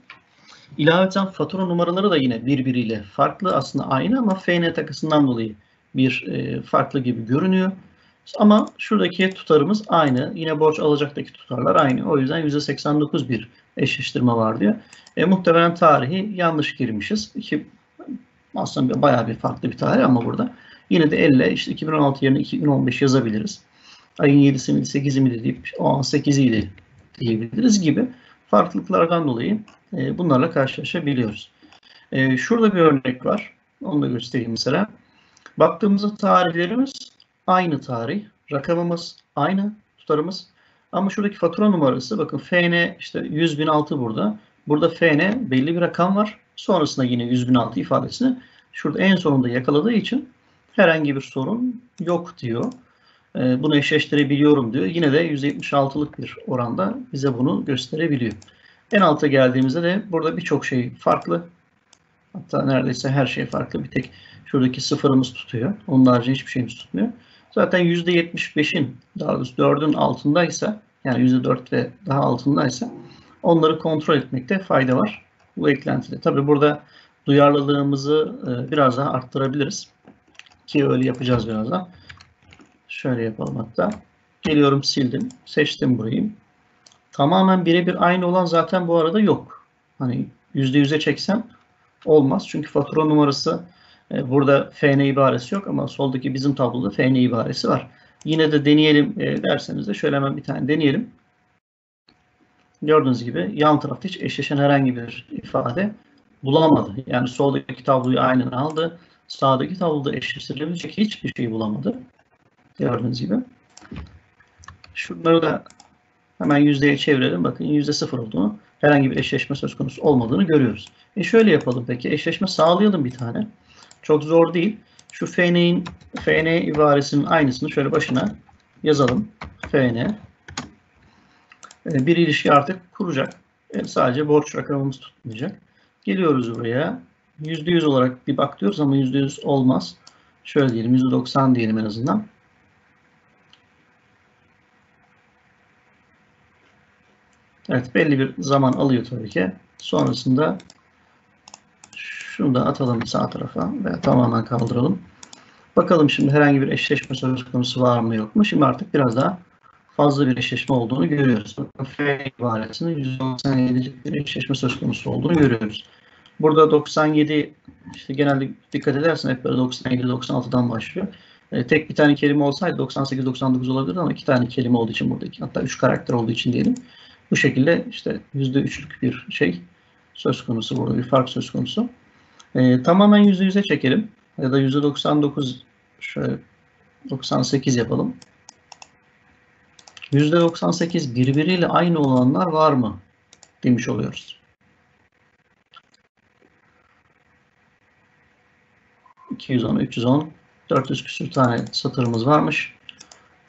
İlaveten fatura numaraları da yine birbiriyle farklı. Aslında aynı ama FN takısından dolayı bir e, farklı gibi görünüyor. Ama şuradaki tutarımız aynı. Yine borç alacaktaki tutarlar aynı. O yüzden %89 bir eşleştirme var diyor. E, muhtemelen tarihi yanlış girmişiz. İki, aslında bayağı bir farklı bir tarih ama burada. Yine de elle işte 2016 yerine 2015 yazabiliriz. Ayın 7'si miydi 8'i miydi deyip o an 8'iydi diyebiliriz gibi farklılıklardan dolayı e, bunlarla karşılaşabiliyoruz. E, şurada bir örnek var. Onu da göstereyim mesela. Baktığımızda tarihlerimiz aynı tarih. Rakamımız aynı, tutarımız. Ama şuradaki fatura numarası bakın FN işte 100.006 burada. Burada FN belli bir rakam var. Sonrasında yine 100.006 ifadesini şurada en sonunda yakaladığı için herhangi bir sorun yok diyor. Ee, bunu eşleştirebiliyorum diyor. Yine de 176'lık bir oranda bize bunu gösterebiliyor. En alta geldiğimizde de burada birçok şey farklı. Hatta neredeyse her şey farklı. Bir tek şuradaki sıfırımız tutuyor. Onun haricinde hiçbir şeyimiz tutmuyor. Zaten %75'in daha doğrusu 4'ün altındaysa yani %4 ve daha altındaysa onları kontrol etmekte fayda var bu eklentide. Tabi burada duyarlılığımızı e, biraz daha arttırabiliriz. Ki öyle yapacağız birazdan. Şöyle yapalım hatta. Geliyorum sildim. Seçtim burayı. Tamamen birebir aynı olan zaten bu arada yok. Hani %100'e çeksem olmaz. Çünkü fatura numarası e, burada FN ibaresi yok ama soldaki bizim tabloda FN ibaresi var. Yine de deneyelim e, derseniz de şöyle hemen bir tane deneyelim. Gördüğünüz gibi yan tarafta hiç eşleşen herhangi bir ifade bulamadı. Yani soldaki tabloyu aynen aldı. Sağdaki tabloda eşleştirilebilecek hiçbir şey bulamadı. Gördüğünüz gibi. Şunları da hemen yüzdeye çevirelim. Bakın yüzde sıfır olduğunu, herhangi bir eşleşme söz konusu olmadığını görüyoruz. E şöyle yapalım peki. Eşleşme sağlayalım bir tane. Çok zor değil. Şu FN'in FN ibaresinin aynısını şöyle başına yazalım. FN e, bir ilişki artık kuracak. E, sadece borç rakamımız tutmayacak. Geliyoruz buraya. %100 olarak bir bak diyoruz ama %100 olmaz. Şöyle diyelim %90 diyelim en azından. Evet belli bir zaman alıyor tabii ki. Sonrasında şunu da atalım sağ tarafa ve tamamen kaldıralım. Bakalım şimdi herhangi bir eşleşme söz konusu var mı yok mu? Şimdi artık biraz daha fazla bir eşleşme olduğunu görüyoruz. F ibaresinin 197'lik bir eşleşme söz konusu olduğunu görüyoruz. Burada 97 işte genelde dikkat edersen hep böyle 97-96'dan başlıyor. E, tek bir tane kelime olsaydı 98-99 olabilirdi ama iki tane kelime olduğu için buradaki hatta üç karakter olduğu için diyelim. Bu şekilde işte %3'lük bir şey söz konusu burada bir fark söz konusu. E, tamamen %100'e çekelim ya da %99 şöyle 98 yapalım. %98 birbiriyle aynı olanlar var mı? Demiş oluyoruz. 210, 310, 400 küsür tane satırımız varmış.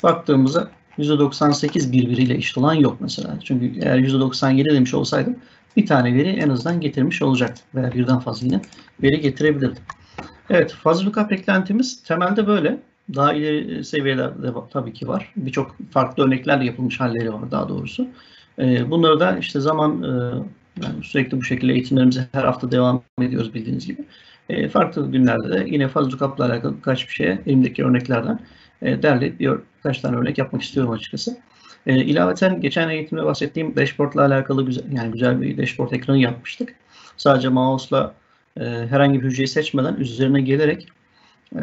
Baktığımızda %98 birbiriyle eşit olan yok mesela. Çünkü eğer %97 demiş olsaydım bir tane veri en azından getirmiş olacaktı. Veya birden fazla yine veri getirebilirdim. Evet, fuzzy lookup eklentimiz temelde böyle. Daha ileri seviyelerde tabii ki var. Birçok farklı örneklerle yapılmış halleri var daha doğrusu. Ee, bunları da işte zaman e, yani sürekli bu şekilde eğitimlerimize her hafta devam ediyoruz bildiğiniz gibi. Ee, farklı günlerde de yine fuzzy lookup'la alakalı birkaç bir şeye elimdeki örneklerden e, derleyip bir, birkaç tane örnek yapmak istiyorum açıkçası. E, ilaveten geçen eğitimde bahsettiğim dashboardla alakalı güzel, yani güzel bir dashboard ekranı yapmıştık. Sadece mouse'la e, herhangi bir hücreyi seçmeden üzerine gelerek e,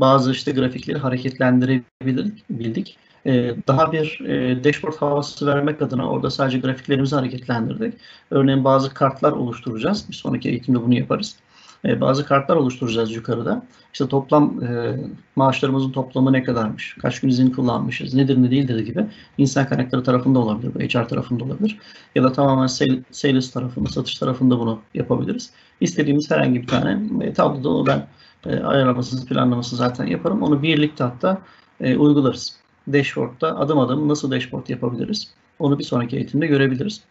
bazı işte grafikleri hareketlendirebildik. E, daha bir e, dashboard havası vermek adına orada sadece grafiklerimizi hareketlendirdik. Örneğin bazı kartlar oluşturacağız. Bir sonraki eğitimde bunu yaparız. E, bazı kartlar oluşturacağız yukarıda. İşte toplam e, maaşlarımızın toplamı ne kadarmış, kaç gün izin kullanmışız, nedir ne değildir gibi insan kaynakları tarafında olabilir, HR tarafında olabilir. Ya da tamamen sales tarafında, satış tarafında bunu yapabiliriz. İstediğimiz herhangi bir tane e, tabloda onu ben e, ayarlamasını, planlamasını zaten yaparım. Onu birlikte hatta uygularız. Dashboard'da adım adım nasıl dashboard yapabiliriz? Onu bir sonraki eğitimde görebiliriz.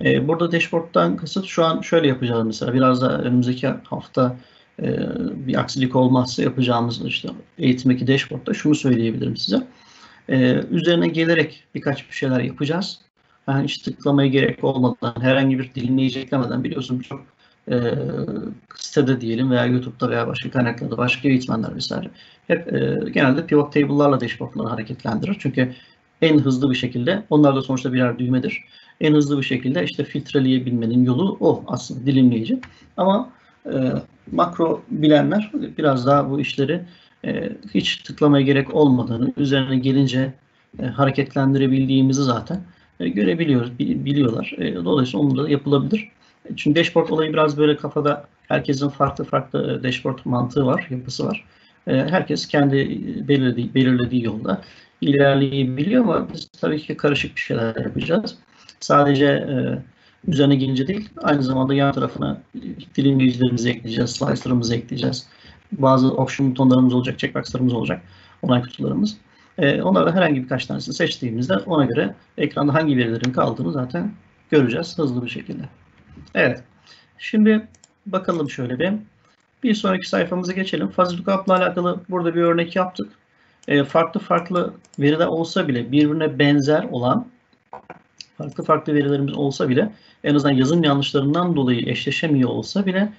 E, burada dashboard'dan kasıt şu an şöyle yapacağız mesela biraz da önümüzdeki hafta e, bir aksilik olmazsa yapacağımız işte eğitimdeki dashboard'da şunu söyleyebilirim size. E, üzerine gelerek birkaç bir şeyler yapacağız. Yani hiç tıklamaya gerek olmadan, herhangi bir dinleyici eklemeden biliyorsun çok e, sitede diyelim veya YouTube'da veya başka kaynaklarda başka eğitmenler vesaire hep e, genelde pivot table'larla dashboard'ları hareketlendirir. Çünkü en hızlı bir şekilde onlar da sonuçta birer düğmedir en hızlı bir şekilde işte filtreleyebilmenin yolu o aslında dilimleyici. Ama e, makro bilenler biraz daha bu işleri e, hiç tıklamaya gerek olmadığını, üzerine gelince e, hareketlendirebildiğimizi zaten e, görebiliyoruz, biliyorlar. E, dolayısıyla onu da yapılabilir. E, çünkü dashboard olayı biraz böyle kafada herkesin farklı farklı e, dashboard mantığı var, yapısı var. E, herkes kendi belirlediği, belirlediği yolda ilerleyebiliyor ama biz tabii ki karışık bir şeyler yapacağız sadece e, üzerine gelince değil, aynı zamanda yan tarafına dilimleyicilerimizi ekleyeceğiz, slicer'ımızı ekleyeceğiz. Bazı option butonlarımız olacak, checkbox'larımız olacak, onay kutularımız. E, onlardan herhangi birkaç tanesini seçtiğimizde ona göre ekranda hangi verilerin kaldığını zaten göreceğiz hızlı bir şekilde. Evet, şimdi bakalım şöyle bir. Bir sonraki sayfamıza geçelim. Fuzzy Lookup'la alakalı burada bir örnek yaptık. E, farklı farklı veriler olsa bile birbirine benzer olan farklı farklı verilerimiz olsa bile en azından yazım yanlışlarından dolayı eşleşemiyor olsa bile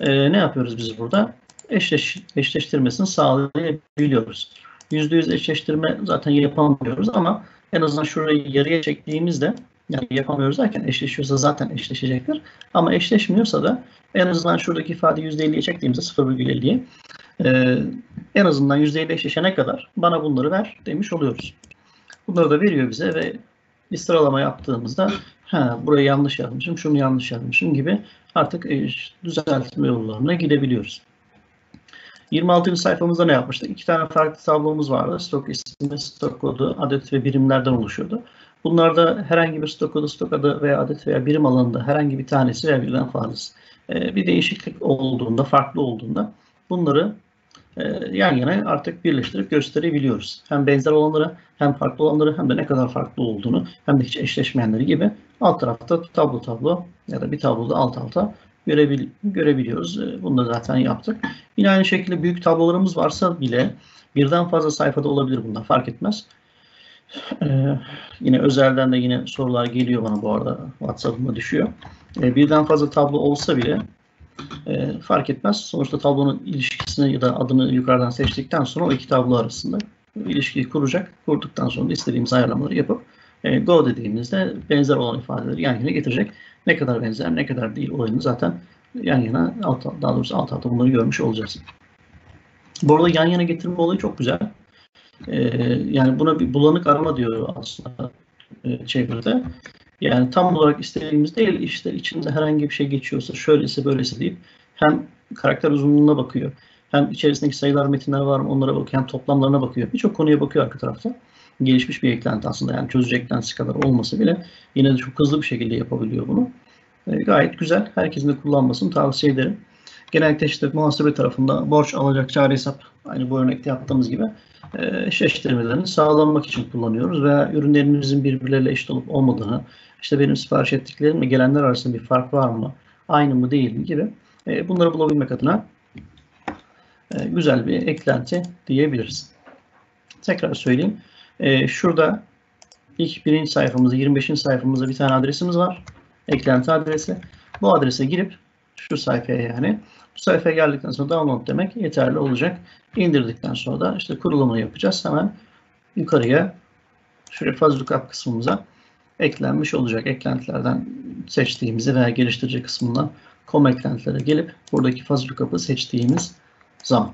e, ne yapıyoruz biz burada? Eşleş, eşleştirmesini sağlayabiliyoruz. %100 eşleştirme zaten yapamıyoruz ama en azından şurayı yarıya çektiğimizde yani yapamıyoruz derken eşleşiyorsa zaten eşleşecektir. Ama eşleşmiyorsa da en azından şuradaki ifade %50'ye çektiğimizde 0,50'ye e, en azından %50 eşleşene kadar bana bunları ver demiş oluyoruz. Bunları da veriyor bize ve bir sıralama yaptığımızda ha burayı yanlış yazmışım, şunu yanlış yazmışım gibi artık e, düzeltme yollarına gidebiliyoruz. 26. sayfamızda ne yapmıştık? İki tane farklı tablomuz vardı. Stok ismi, stok kodu, adet ve birimlerden oluşuyordu. Bunlarda herhangi bir stok kodu, stok adı veya adet veya birim alanında herhangi bir tanesi veya birden fazlası e, bir değişiklik olduğunda, farklı olduğunda bunları yan yana artık birleştirip gösterebiliyoruz. Hem benzer olanları hem farklı olanları hem de ne kadar farklı olduğunu hem de hiç eşleşmeyenleri gibi alt tarafta tablo tablo ya da bir tabloda alt alta görebil görebiliyoruz. E, bunu da zaten yaptık. Yine aynı şekilde büyük tablolarımız varsa bile birden fazla sayfada olabilir bunlar fark etmez. Ee, yine özelden de yine sorular geliyor bana bu arada WhatsApp'ıma düşüyor. Ee, birden fazla tablo olsa bile e, fark etmez. Sonuçta tablonun ilişkisini ya da adını yukarıdan seçtikten sonra o iki tablo arasında ilişkiyi kuracak. Kurduktan sonra istediğimiz ayarlamaları yapıp e, go dediğimizde benzer olan ifadeleri yan yana getirecek. Ne kadar benzer ne kadar değil olayını zaten yan yana alt, daha doğrusu alt alta bunları görmüş olacağız. Bu arada yan yana getirme olayı çok güzel. Ee, yani buna bir bulanık arama diyor aslında e, çeviride. Yani tam olarak istediğimiz değil, işte içinde herhangi bir şey geçiyorsa şöylesi böylesi deyip hem karakter uzunluğuna bakıyor, hem içerisindeki sayılar, metinler var mı onlara bakıyor, hem toplamlarına bakıyor. Birçok konuya bakıyor arka tarafta. Gelişmiş bir eklenti aslında yani çözecek eklentisi kadar olmasa bile yine de çok hızlı bir şekilde yapabiliyor bunu. E, gayet güzel. Herkesin de kullanmasını tavsiye ederim. Genellikle işte muhasebe tarafında borç alacak çare hesap aynı bu örnekte yaptığımız gibi eşleştirmelerini sağlanmak için kullanıyoruz veya ürünlerimizin birbirleriyle eşit olup olmadığını, işte benim sipariş ettiklerimle gelenler arasında bir fark var mı, aynı mı değil mi gibi e, bunları bulabilmek adına e, güzel bir eklenti diyebiliriz. Tekrar söyleyeyim. E, şurada ilk birinci sayfamızda, 25. sayfamızda bir tane adresimiz var. Eklenti adresi. Bu adrese girip şu sayfaya yani bu sayfaya geldikten sonra download demek yeterli olacak. İndirdikten sonra da işte kurulumunu yapacağız. Hemen yukarıya şöyle fuzz lookup kısmımıza eklenmiş olacak. Eklentilerden seçtiğimizi veya geliştirici kısmından com eklentilere gelip buradaki fuzz lookup'ı seçtiğimiz zaman.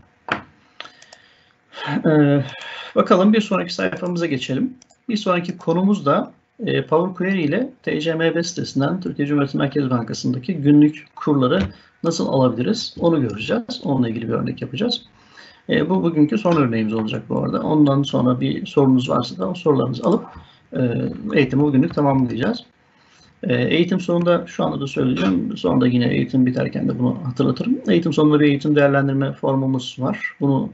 Ee, bakalım bir sonraki sayfamıza geçelim. Bir sonraki konumuz da e, Power Query ile TCMB sitesinden Türkiye Cumhuriyeti Merkez Bankası'ndaki günlük kurları nasıl alabiliriz onu göreceğiz. Onunla ilgili bir örnek yapacağız. E, bu bugünkü son örneğimiz olacak bu arada. Ondan sonra bir sorunuz varsa da sorularınızı alıp e, eğitimi bugünlük tamamlayacağız. E, eğitim sonunda şu anda da söyleyeceğim. Sonra da yine eğitim biterken de bunu hatırlatırım. Eğitim sonunda bir eğitim değerlendirme formumuz var. Bunu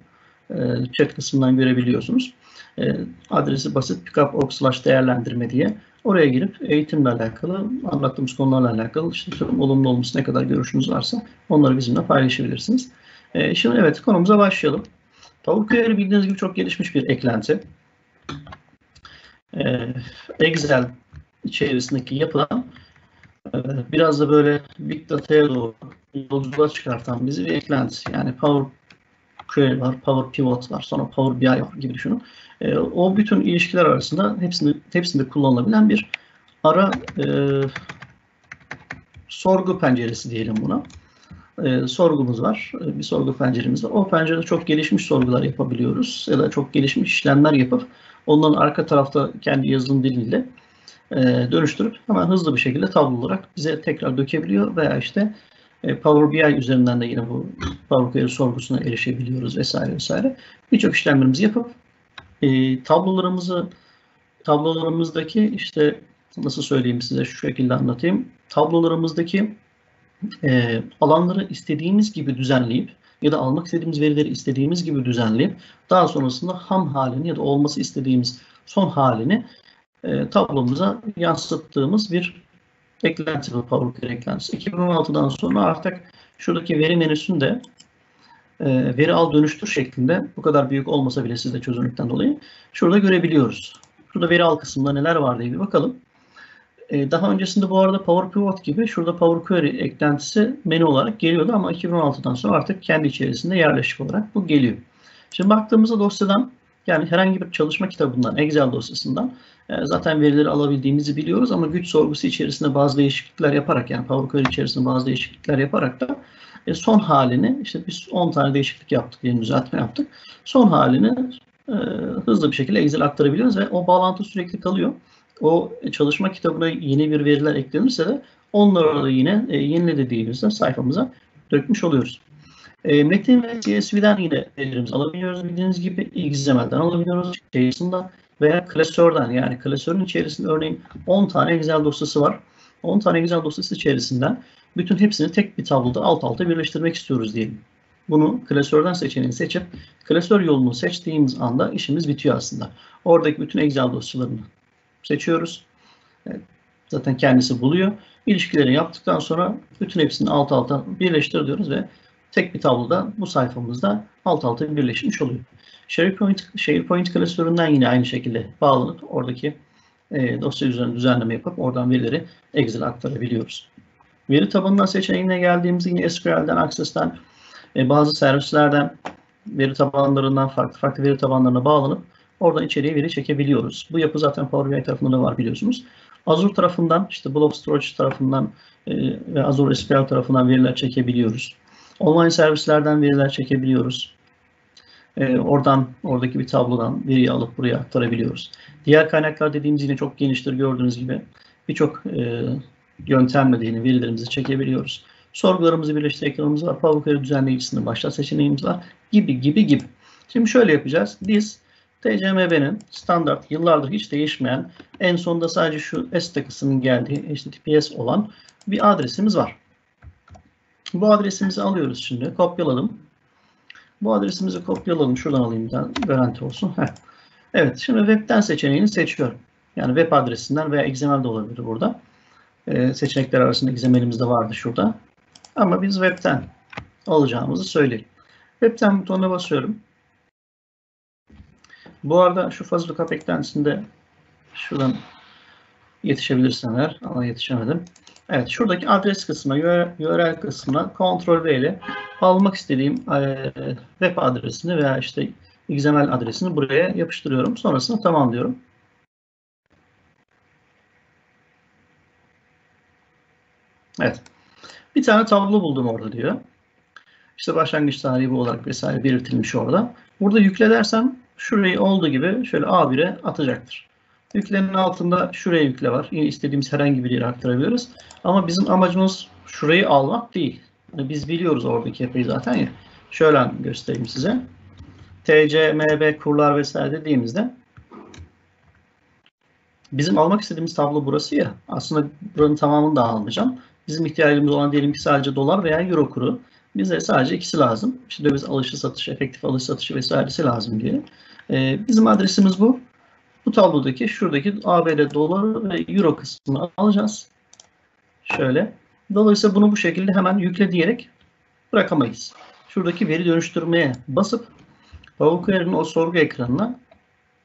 chat kısmından görebiliyorsunuz. E, adresi basit pickup slash değerlendirme diye oraya girip eğitimle alakalı anlattığımız konularla alakalı işte olumlu olumsuz ne kadar görüşünüz varsa onları bizimle paylaşabilirsiniz. E, şimdi evet konumuza başlayalım. Tavuk Query bildiğiniz gibi çok gelişmiş bir eklenti. E, Excel içerisindeki yapılan e, biraz da böyle Big Data'ya doğru yolculuğa çıkartan bizi bir eklenti. Yani Power Query var, Power Pivot var, sonra Power BI var gibi düşünün. E, o bütün ilişkiler arasında hepsinde, hepsinde kullanılabilen bir ara e, sorgu penceresi diyelim buna. E, sorgumuz var, e, bir sorgu penceremiz var. O pencerede çok gelişmiş sorgular yapabiliyoruz ya da çok gelişmiş işlemler yapıp onların arka tarafta kendi yazılım diliyle e, dönüştürüp hemen hızlı bir şekilde tablo olarak bize tekrar dökebiliyor veya işte Power BI üzerinden de yine bu Power Query sorgusuna erişebiliyoruz vesaire vesaire. Birçok işlemlerimizi yapıp e, tablolarımızı tablolarımızdaki işte nasıl söyleyeyim size şu şekilde anlatayım. Tablolarımızdaki e, alanları istediğimiz gibi düzenleyip ya da almak istediğimiz verileri istediğimiz gibi düzenleyip daha sonrasında ham halini ya da olması istediğimiz son halini e, tablomuza yansıttığımız bir eklenti bu Power Query eklentisi. 2016'dan sonra artık şuradaki veri menüsünde e, veri al dönüştür şeklinde bu kadar büyük olmasa bile sizde çözünürlükten dolayı şurada görebiliyoruz. Şurada veri al kısmında neler var diye bir bakalım. E, daha öncesinde bu arada Power Pivot gibi şurada Power Query eklentisi menü olarak geliyordu ama 2016'dan sonra artık kendi içerisinde yerleşik olarak bu geliyor. Şimdi baktığımızda dosyadan yani herhangi bir çalışma kitabından, Excel dosyasından e, zaten verileri alabildiğimizi biliyoruz ama güç sorgusu içerisinde bazı değişiklikler yaparak yani Power Query içerisinde bazı değişiklikler yaparak da e, son halini işte biz 10 tane değişiklik yaptık, bir düzeltme yaptık. Son halini e, hızlı bir şekilde Excel aktarabiliyoruz ve o bağlantı sürekli kalıyor. O çalışma kitabına yeni bir veriler eklenirse de onları da yine e, yenile dediğimizde sayfamıza dökmüş oluyoruz. E, Metin ve CSV'den yine verilerimizi alabiliyoruz. Bildiğiniz gibi XML'den alabiliyoruz. JSON'dan veya klasörden yani klasörün içerisinde örneğin 10 tane Excel dosyası var. 10 tane Excel dosyası içerisinden bütün hepsini tek bir tabloda alt alta birleştirmek istiyoruz diyelim. Bunu klasörden seçeneğini seçip klasör yolunu seçtiğimiz anda işimiz bitiyor aslında. Oradaki bütün Excel dosyalarını seçiyoruz. Evet, zaten kendisi buluyor. İlişkileri yaptıktan sonra bütün hepsini alt alta birleştir diyoruz ve tek bir tabloda bu sayfamızda alt alta birleşmiş oluyor. SharePoint, SharePoint klasöründen yine aynı şekilde bağlanıp oradaki e, dosya üzerine düzenleme yapıp oradan verileri Excel'e aktarabiliyoruz. Veri tabanından seçeneğine geldiğimizde yine SQL'den, Access'ten, e, bazı servislerden veri tabanlarından farklı farklı veri tabanlarına bağlanıp oradan içeriye veri çekebiliyoruz. Bu yapı zaten Power BI tarafında da var biliyorsunuz. Azure tarafından, işte Blob Storage tarafından e, ve Azure SQL tarafından veriler çekebiliyoruz. Online servislerden veriler çekebiliyoruz. E, oradan, oradaki bir tablodan veriyi alıp buraya aktarabiliyoruz. Diğer kaynaklar dediğimiz yine çok geniştir gördüğünüz gibi. Birçok e, yöntemle de verilerimizi çekebiliyoruz. Sorgularımızı birleştir ekranımız var. Query düzenleyicisini başlat seçeneğimiz var. Gibi gibi gibi. Şimdi şöyle yapacağız. Biz TCMB'nin standart yıllardır hiç değişmeyen en sonunda sadece şu S takısının geldiği HTTPS olan bir adresimiz var. Bu adresimizi alıyoruz şimdi. Kopyaladım. Bu adresimizi kopyaladım. Şuradan alayım bir tane garanti olsun. Heh. Evet. Şimdi webten seçeneğini seçiyorum. Yani web adresinden veya XML de olabilir burada. Ee, seçenekler arasında XML'imiz de vardı şurada. Ama biz webten alacağımızı söyleyelim. Webten butonuna basıyorum. Bu arada şu Fazıl Kap eklentisinde şuradan yetişebilirsem eğer ama yetişemedim. Evet şuradaki adres kısmına, URL kısmına Ctrl V ile almak istediğim web adresini veya işte XML adresini buraya yapıştırıyorum. Sonrasında tamam diyorum. Evet. Bir tane tablo buldum orada diyor. İşte başlangıç tarihi bu olarak vesaire belirtilmiş orada. Burada yükle dersem şurayı olduğu gibi şöyle A1'e atacaktır. Yüklenin altında şuraya yükle var. Yine istediğimiz herhangi bir yere aktarabiliyoruz. Ama bizim amacımız şurayı almak değil. Yani biz biliyoruz oradaki yapıyı zaten ya. Şöyle göstereyim size. TC, MB, kurlar vesaire dediğimizde bizim almak istediğimiz tablo burası ya. Aslında buranın tamamını da almayacağım. Bizim ihtiyacımız olan diyelim ki sadece dolar veya euro kuru. Bize sadece ikisi lazım. İşte döviz alışı satışı, efektif alış satışı vesairesi lazım diye. Ee, bizim adresimiz bu. Bu tablodaki şuradaki ABD dolar ve euro kısmını alacağız. Şöyle. Dolayısıyla bunu bu şekilde hemen yükle diyerek bırakamayız. Şuradaki veri dönüştürmeye basıp PowerQuery'nin o sorgu ekranına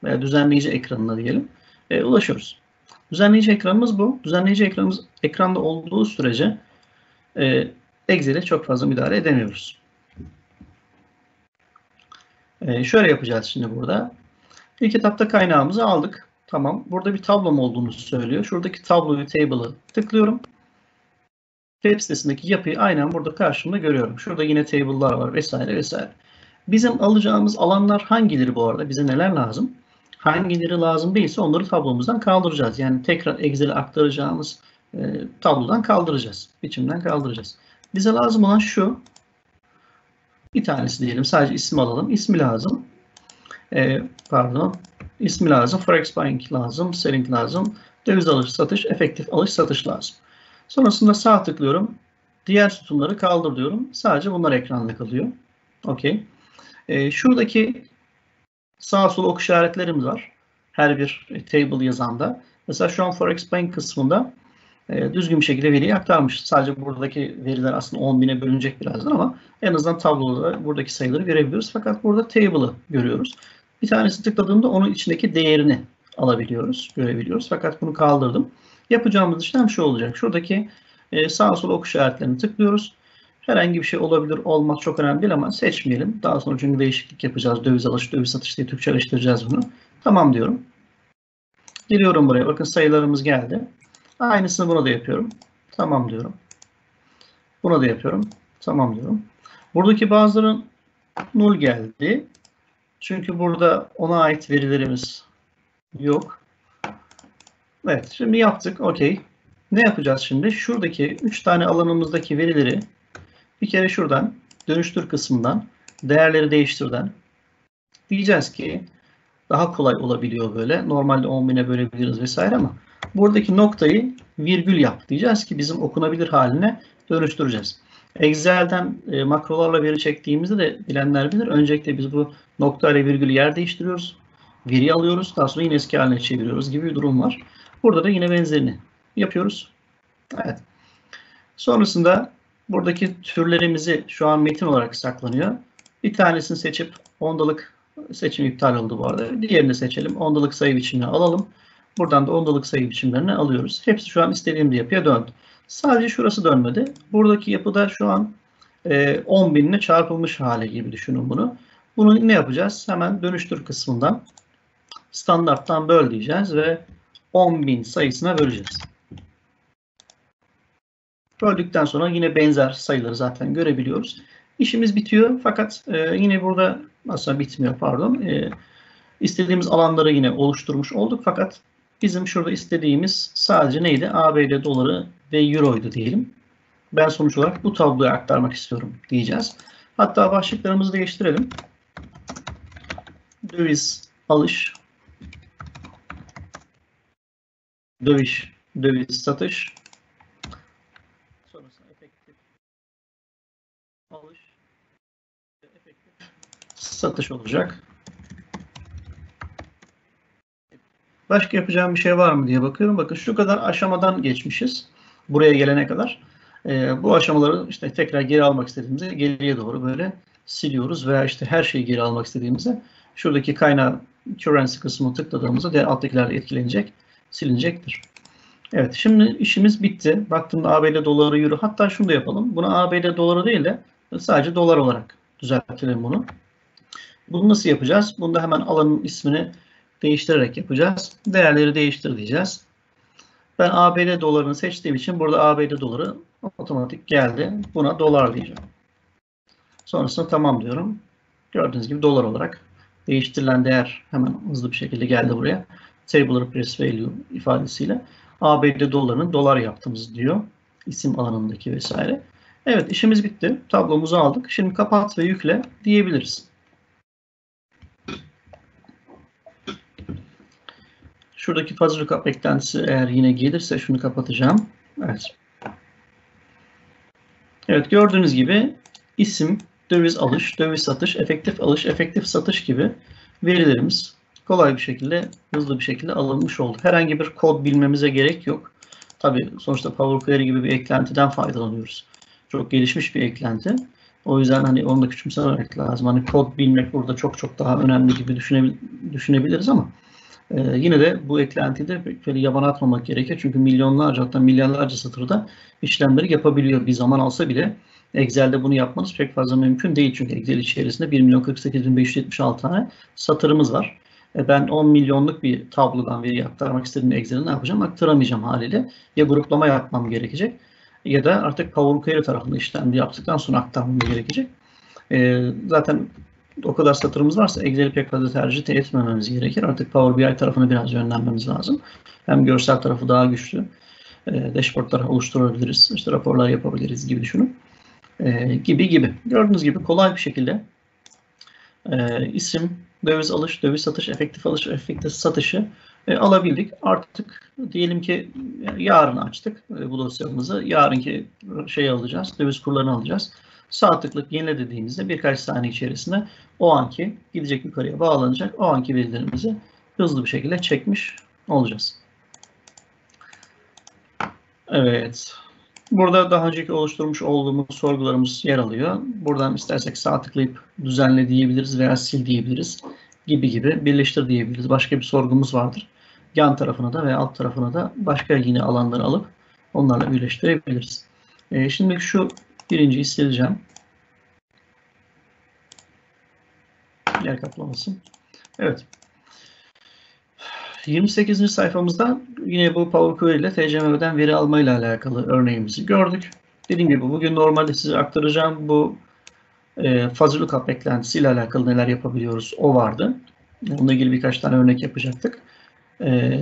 veya düzenleyici ekranına diyelim e, ulaşıyoruz. Düzenleyici ekranımız bu. Düzenleyici ekranımız ekranda olduğu sürece e, Excel'e çok fazla müdahale edemiyoruz. E, şöyle yapacağız şimdi burada. İlk etapta kaynağımızı aldık. Tamam. Burada bir tablom olduğunu söylüyor. Şuradaki tabloyu, table'ı tıklıyorum. Web sitesindeki yapıyı aynen burada karşımda görüyorum. Şurada yine table'lar var vesaire vesaire. Bizim alacağımız alanlar hangileri bu arada? Bize neler lazım? Hangileri lazım değilse onları tablomuzdan kaldıracağız. Yani tekrar Excel'e aktaracağımız e, tablodan kaldıracağız. Biçimden kaldıracağız. Bize lazım olan şu. Bir tanesi diyelim. Sadece ismi alalım. İsmi lazım. E, pardon. İsmi lazım. Forex buying lazım. Selling lazım. Döviz alış satış. Efektif alış satış lazım. Sonrasında sağ tıklıyorum. Diğer sütunları kaldır diyorum. Sadece bunlar ekranda kalıyor. Okey. E, şuradaki sağ sol ok işaretlerimiz var. Her bir table yazanda. Mesela şu an Forex Bank kısmında e, düzgün bir şekilde veriyi aktarmış. Sadece buradaki veriler aslında 10 bine bölünecek birazdan ama en azından tabloda buradaki sayıları görebiliyoruz. Fakat burada table'ı görüyoruz. Bir tanesi tıkladığımda onun içindeki değerini alabiliyoruz, görebiliyoruz. Fakat bunu kaldırdım. Yapacağımız işlem şu olacak. Şuradaki e, sağ sol ok işaretlerini tıklıyoruz. Herhangi bir şey olabilir, olmaz çok önemli değil ama seçmeyelim. Daha sonra çünkü değişiklik yapacağız. Döviz alış, döviz satış diye Türkçeleştireceğiz bunu. Tamam diyorum. Giriyorum buraya. Bakın sayılarımız geldi. Aynısını buna da yapıyorum. Tamam diyorum. Buna da yapıyorum. Tamam diyorum. Buradaki bazıların null geldi. Çünkü burada ona ait verilerimiz yok. Evet, şimdi yaptık. Okey. Ne yapacağız şimdi? Şuradaki 3 tane alanımızdaki verileri bir kere şuradan dönüştür kısmından değerleri değiştirden diyeceğiz ki daha kolay olabiliyor böyle. Normalde 10 bine bölebiliriz vesaire ama buradaki noktayı virgül yap diyeceğiz ki bizim okunabilir haline dönüştüreceğiz. Excel'den e, makrolarla veri çektiğimizde de bilenler bilir. Öncelikle biz bu nokta ile virgülü yer değiştiriyoruz. Veri alıyoruz. Daha sonra yine eski haline çeviriyoruz gibi bir durum var. Burada da yine benzerini yapıyoruz. Evet. Sonrasında buradaki türlerimizi şu an metin olarak saklanıyor. Bir tanesini seçip ondalık seçim iptal oldu bu arada. Diğerini seçelim. Ondalık sayı biçimini alalım. Buradan da ondalık sayı biçimlerini alıyoruz. Hepsi şu an istediğimiz yapıya döndü. Sadece şurası dönmedi. Buradaki yapıda şu an e, 10 binle çarpılmış hale gibi düşünün bunu. Bunu ne yapacağız? Hemen dönüştür kısmından standarttan böl diyeceğiz ve 10.000 sayısına böleceğiz. Böldükten sonra yine benzer sayıları zaten görebiliyoruz. İşimiz bitiyor fakat e, yine burada aslında bitmiyor pardon. E, istediğimiz alanları yine oluşturmuş olduk fakat bizim şurada istediğimiz sadece neydi? ABD doları ve Euro'ydu diyelim. Ben sonuç olarak bu tabloyu aktarmak istiyorum diyeceğiz. Hatta başlıklarımızı değiştirelim. Döviz alış, döviz, döviz satış, sonrasında efektif alış, efektif satış olacak. Başka yapacağım bir şey var mı diye bakıyorum. Bakın şu kadar aşamadan geçmişiz. Buraya gelene kadar. E, bu aşamaları işte tekrar geri almak istediğimizde geriye doğru böyle siliyoruz veya işte her şeyi geri almak istediğimizde şuradaki kaynağı currency kısmını tıkladığımızda diğer alttakilerle etkilenecek, silinecektir. Evet şimdi işimiz bitti. Baktığımda ABD doları, euro hatta şunu da yapalım. Bunu ABD doları değil de sadece dolar olarak düzeltelim bunu. Bunu nasıl yapacağız? Bunda hemen alanın ismini değiştirerek yapacağız. Değerleri değiştir diyeceğiz. Ben ABD dolarını seçtiğim için burada ABD doları otomatik geldi. Buna dolar diyeceğim. Sonrasında tamam diyorum. Gördüğünüz gibi dolar olarak değiştirilen değer hemen hızlı bir şekilde geldi buraya. Table replace value ifadesiyle ABD dolarının dolar yaptığımız diyor. isim alanındaki vesaire. Evet işimiz bitti. Tablomuzu aldık. Şimdi kapat ve yükle diyebiliriz. Şuradaki fazla recap eklentisi eğer yine gelirse şunu kapatacağım. Evet. Evet gördüğünüz gibi isim, döviz alış, döviz satış, efektif alış, efektif satış gibi verilerimiz kolay bir şekilde, hızlı bir şekilde alınmış oldu. Herhangi bir kod bilmemize gerek yok. Tabii sonuçta Power Query gibi bir eklentiden faydalanıyoruz. Çok gelişmiş bir eklenti. O yüzden hani onu da küçümsememek lazım. Hani kod bilmek burada çok çok daha önemli gibi düşünebiliriz ama ee, yine de bu eklentiyi de böyle yaban atmamak gerekiyor. Çünkü milyonlarca hatta milyarlarca satırda işlemleri yapabiliyor. Bir zaman alsa bile Excel'de bunu yapmanız pek fazla mümkün değil. Çünkü Excel içerisinde 1 milyon 48 bin 576 tane satırımız var. E ben 10 milyonluk bir tablodan veri aktarmak istediğim Excel'e ne yapacağım? Aktaramayacağım haliyle. Ya gruplama yapmam gerekecek ya da artık Power Query tarafında işlem yaptıktan sonra aktarmam gerekecek. E, zaten o kadar satırımız varsa Excel'i pek fazla tercih etmememiz gerekir. Artık Power BI tarafına biraz yönlenmemiz lazım. Hem görsel tarafı daha güçlü. E, dashboardlar oluşturabiliriz, işte raporlar yapabiliriz gibi düşünün. E, gibi gibi. Gördüğünüz gibi kolay bir şekilde e, isim, döviz alış, döviz satış, efektif alış, efektif satışı e, alabildik. Artık diyelim ki yarın açtık e, bu dosyamızı. Yarınki şey alacağız, döviz kurlarını alacağız. Sağ tıklık yenile dediğimizde birkaç saniye içerisinde o anki gidecek yukarıya bağlanacak o anki verilerimizi hızlı bir şekilde çekmiş olacağız. Evet. Burada daha önceki oluşturmuş olduğumuz sorgularımız yer alıyor. Buradan istersek sağ tıklayıp düzenle diyebiliriz veya sil diyebiliriz gibi gibi birleştir diyebiliriz. Başka bir sorgumuz vardır. Yan tarafına da ve alt tarafına da başka yine alanları alıp onlarla birleştirebiliriz. Ee, şimdi şu Birinciyi sileceğim. Yer kaplaması. Evet. 28. sayfamızda yine bu Power Query ile TCM'den veri alma ile alakalı örneğimizi gördük. Dediğim gibi bugün normalde size aktaracağım bu e, fuzzy lookup beklentisi ile alakalı neler yapabiliyoruz o vardı. Onunla ilgili birkaç tane örnek yapacaktık. E,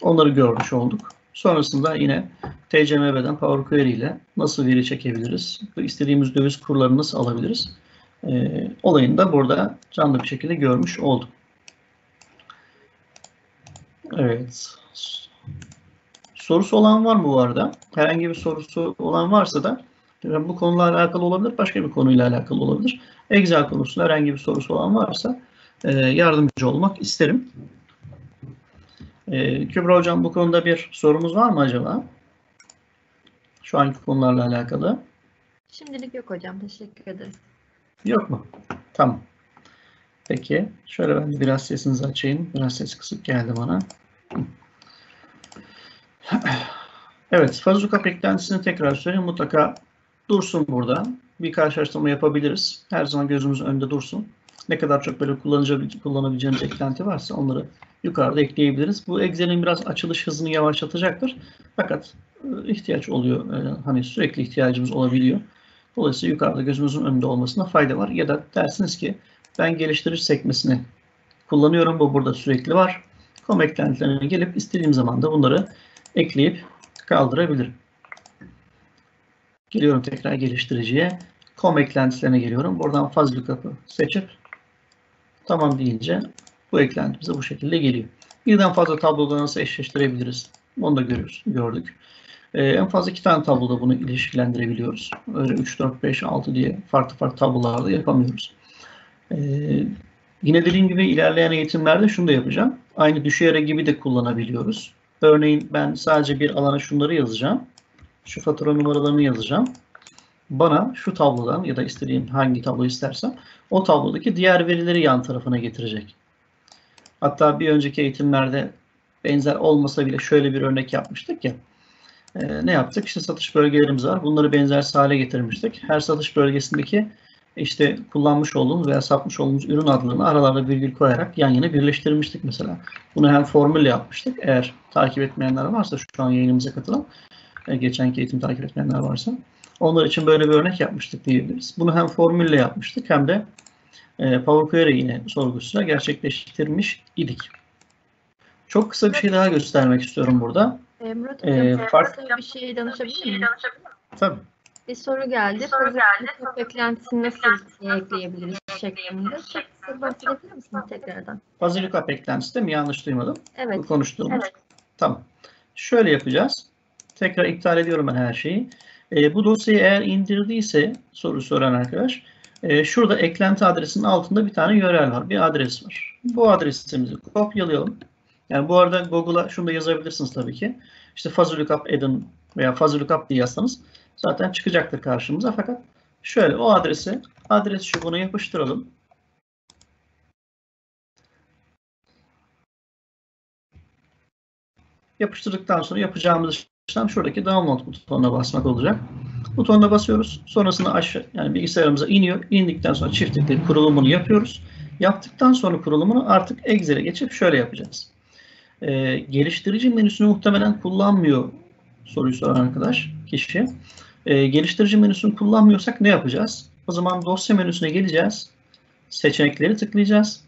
onları görmüş olduk. Sonrasında yine TCMB'den Power Query ile nasıl veri çekebiliriz? istediğimiz döviz kurlarını nasıl alabiliriz? E, olayını da burada canlı bir şekilde görmüş olduk. Evet. Sorusu olan var mı bu arada? Herhangi bir sorusu olan varsa da bu konuyla alakalı olabilir, başka bir konuyla alakalı olabilir. Excel konusunda herhangi bir sorusu olan varsa e, yardımcı olmak isterim. Ee, Kübra Hocam bu konuda bir sorumuz var mı acaba? Şu anki konularla alakalı. Şimdilik yok hocam. Teşekkür ederim. Yok mu? Tamam. Peki. Şöyle ben de biraz sesinizi açayım. Biraz ses kısık geldi bana. Evet. Fazuka beklentisini tekrar söyleyeyim. Mutlaka dursun burada. Bir karşılaştırma yapabiliriz. Her zaman gözümüzün önünde dursun. Ne kadar çok böyle kullanabileceğimiz eklenti varsa onları yukarıda ekleyebiliriz. Bu Excel'in biraz açılış hızını yavaşlatacaktır. Fakat e, ihtiyaç oluyor. E, hani sürekli ihtiyacımız olabiliyor. Dolayısıyla yukarıda gözümüzün önünde olmasına fayda var. Ya da dersiniz ki ben geliştirici sekmesini kullanıyorum. Bu burada sürekli var. Com eklentilerine gelip istediğim zaman da bunları ekleyip kaldırabilirim. Geliyorum tekrar geliştiriciye. Com eklentilerine geliyorum. Buradan faz lookup'ı seçip tamam deyince bu eklentimize bu şekilde geliyor. Birden fazla tabloda nasıl eşleştirebiliriz? Onu da görüyoruz, gördük. Ee, en fazla iki tane tabloda bunu ilişkilendirebiliyoruz. Öyle 3, 4, 5, 6 diye farklı farklı tablolarda yapamıyoruz. Ee, yine dediğim gibi ilerleyen eğitimlerde şunu da yapacağım. Aynı düşey gibi de kullanabiliyoruz. Örneğin ben sadece bir alana şunları yazacağım. Şu fatura numaralarını yazacağım. Bana şu tablodan ya da istediğim hangi tablo istersem o tablodaki diğer verileri yan tarafına getirecek. Hatta bir önceki eğitimlerde benzer olmasa bile şöyle bir örnek yapmıştık ya. Ee, ne yaptık? İşte satış bölgelerimiz var. Bunları benzer hale getirmiştik. Her satış bölgesindeki işte kullanmış olduğumuz veya satmış olduğumuz ürün adlarını aralarda virgül koyarak yan yana birleştirmiştik mesela. Bunu hem formülle yapmıştık. Eğer takip etmeyenler varsa şu an yayınımıza katılan, e, geçenki eğitim takip etmeyenler varsa onlar için böyle bir örnek yapmıştık diyebiliriz. Bunu hem formülle yapmıştık hem de e, Power Query yine sorgusuyla gerçekleştirmiş idik. Çok kısa bir şey daha göstermek istiyorum burada. E, Murat Ee, Hocam, fark- kısa bir şey danışabilir miyim? Tabii. Bir soru geldi. Pozitif beklentisini nasıl ekleyebiliriz şeklinde. Çok kısa bahsedebilir misin tekrardan? Fuzzy lookup eklentisi değil mi? Yanlış duymadım. Evet. Bu konuştuğumuz. Evet. Tamam. Şöyle yapacağız. Tekrar iptal ediyorum ben her şeyi. E, bu dosyayı eğer indirdiyse soru soran arkadaş e, şurada eklenti adresinin altında bir tane URL var. Bir adres var. Bu adresimizi kopyalayalım. Yani bu arada Google'a şunu da yazabilirsiniz tabii ki. İşte fuzzy add veya fuzzy diye yazsanız zaten çıkacaktır karşımıza. Fakat şöyle o adrese adres çubuğuna yapıştıralım. Yapıştırdıktan sonra yapacağımız işlem şuradaki download butonuna basmak olacak. Butonuna basıyoruz. Sonrasında aşağı yani bilgisayarımıza iniyor. İndikten sonra çift tıklayıp kurulumunu yapıyoruz. Yaptıktan sonra kurulumunu artık Excel'e geçip şöyle yapacağız. Ee, geliştirici menüsünü muhtemelen kullanmıyor soruyu soran arkadaş, kişi. Ee, geliştirici menüsünü kullanmıyorsak ne yapacağız? O zaman dosya menüsüne geleceğiz. Seçenekleri tıklayacağız.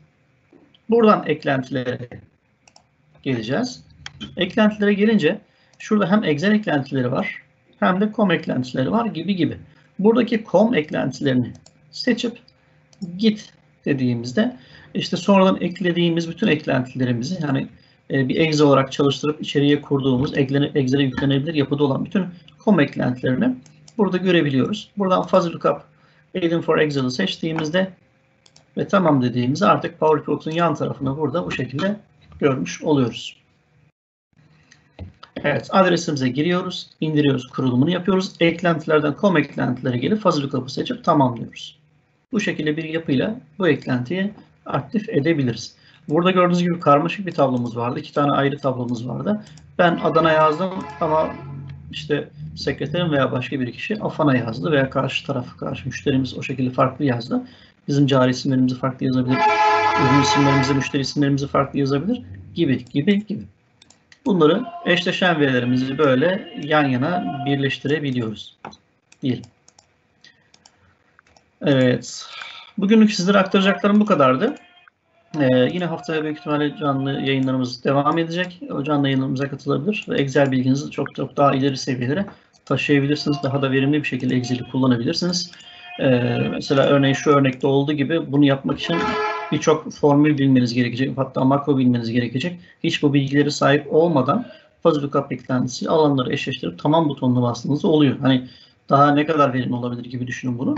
Buradan eklentilere geleceğiz. Eklentilere gelince şurada hem Excel eklentileri var hem de com eklentileri var gibi gibi. Buradaki com eklentilerini seçip git dediğimizde işte sonradan eklediğimiz bütün eklentilerimizi yani e, bir exe olarak çalıştırıp içeriye kurduğumuz Excel'e yüklenebilir yapıda olan bütün com eklentilerini burada görebiliyoruz. Buradan fuzzy lookup add for Excel'ı seçtiğimizde ve tamam dediğimizde artık PowerPoint'un yan tarafını burada bu şekilde görmüş oluyoruz. Evet, adresimize giriyoruz, indiriyoruz, kurulumunu yapıyoruz. Eklentilerden com eklentilere gelip fuzzy lookup'ı seçip tamamlıyoruz. Bu şekilde bir yapıyla bu eklentiyi aktif edebiliriz. Burada gördüğünüz gibi karmaşık bir tablomuz vardı. İki tane ayrı tablomuz vardı. Ben Adana yazdım ama işte sekreterim veya başka bir kişi Afana yazdı veya karşı taraf, karşı müşterimiz o şekilde farklı yazdı. Bizim cari isimlerimizi farklı yazabilir, ürün isimlerimizi, müşteri isimlerimizi farklı yazabilir gibi gibi gibi. Bunları eşleşen verilerimizi böyle yan yana birleştirebiliyoruz. Diyelim. Evet. Bugünlük sizlere aktaracaklarım bu kadardı. Ee, yine haftaya büyük ihtimalle canlı yayınlarımız devam edecek. O canlı yayınlarımıza katılabilir ve Excel bilginizi çok çok daha ileri seviyelere taşıyabilirsiniz. Daha da verimli bir şekilde Excel'i kullanabilirsiniz. Ee, mesela örneğin şu örnekte olduğu gibi bunu yapmak için birçok formül bilmeniz gerekecek. Hatta makro bilmeniz gerekecek. Hiç bu bilgileri sahip olmadan fuzzy lookup eklentisi alanları eşleştirip tamam butonuna bastığınızda oluyor. Hani daha ne kadar verimli olabilir gibi düşünün bunu.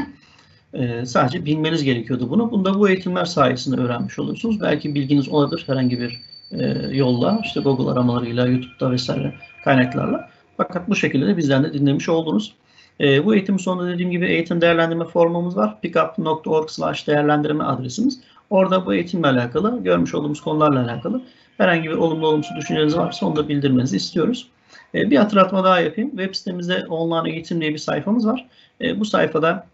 Ee, sadece bilmeniz gerekiyordu bunu. Bunu da bu eğitimler sayesinde öğrenmiş olursunuz. Belki bilginiz olabilir herhangi bir e, yolla, işte Google aramalarıyla, YouTube'da vesaire kaynaklarla. Fakat bu şekilde de bizden de dinlemiş oldunuz. E, bu eğitimin sonunda dediğim gibi eğitim değerlendirme formumuz var. pickup.org slash değerlendirme adresimiz. Orada bu eğitimle alakalı, görmüş olduğumuz konularla alakalı herhangi bir olumlu olumsuz düşünceniz varsa onu da bildirmenizi istiyoruz. E, bir hatırlatma daha yapayım. Web sitemizde online eğitim diye bir sayfamız var. E, bu sayfada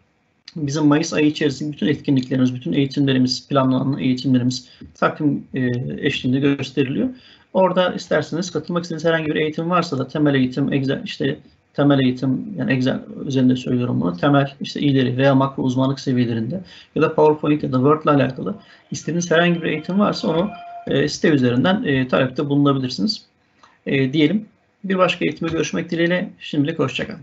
bizim Mayıs ayı içerisinde bütün etkinliklerimiz, bütün eğitimlerimiz, planlanan eğitimlerimiz takvim e, eşliğinde gösteriliyor. Orada isterseniz katılmak istediğiniz herhangi bir eğitim varsa da temel eğitim, işte temel eğitim yani Excel üzerinde söylüyorum bunu. Temel işte ileri veya makro uzmanlık seviyelerinde ya da PowerPoint ya da Word ile alakalı istediğiniz herhangi bir eğitim varsa onu e, site üzerinden e, talepte bulunabilirsiniz. E, diyelim. Bir başka eğitimde görüşmek dileğiyle şimdilik hoşçakalın.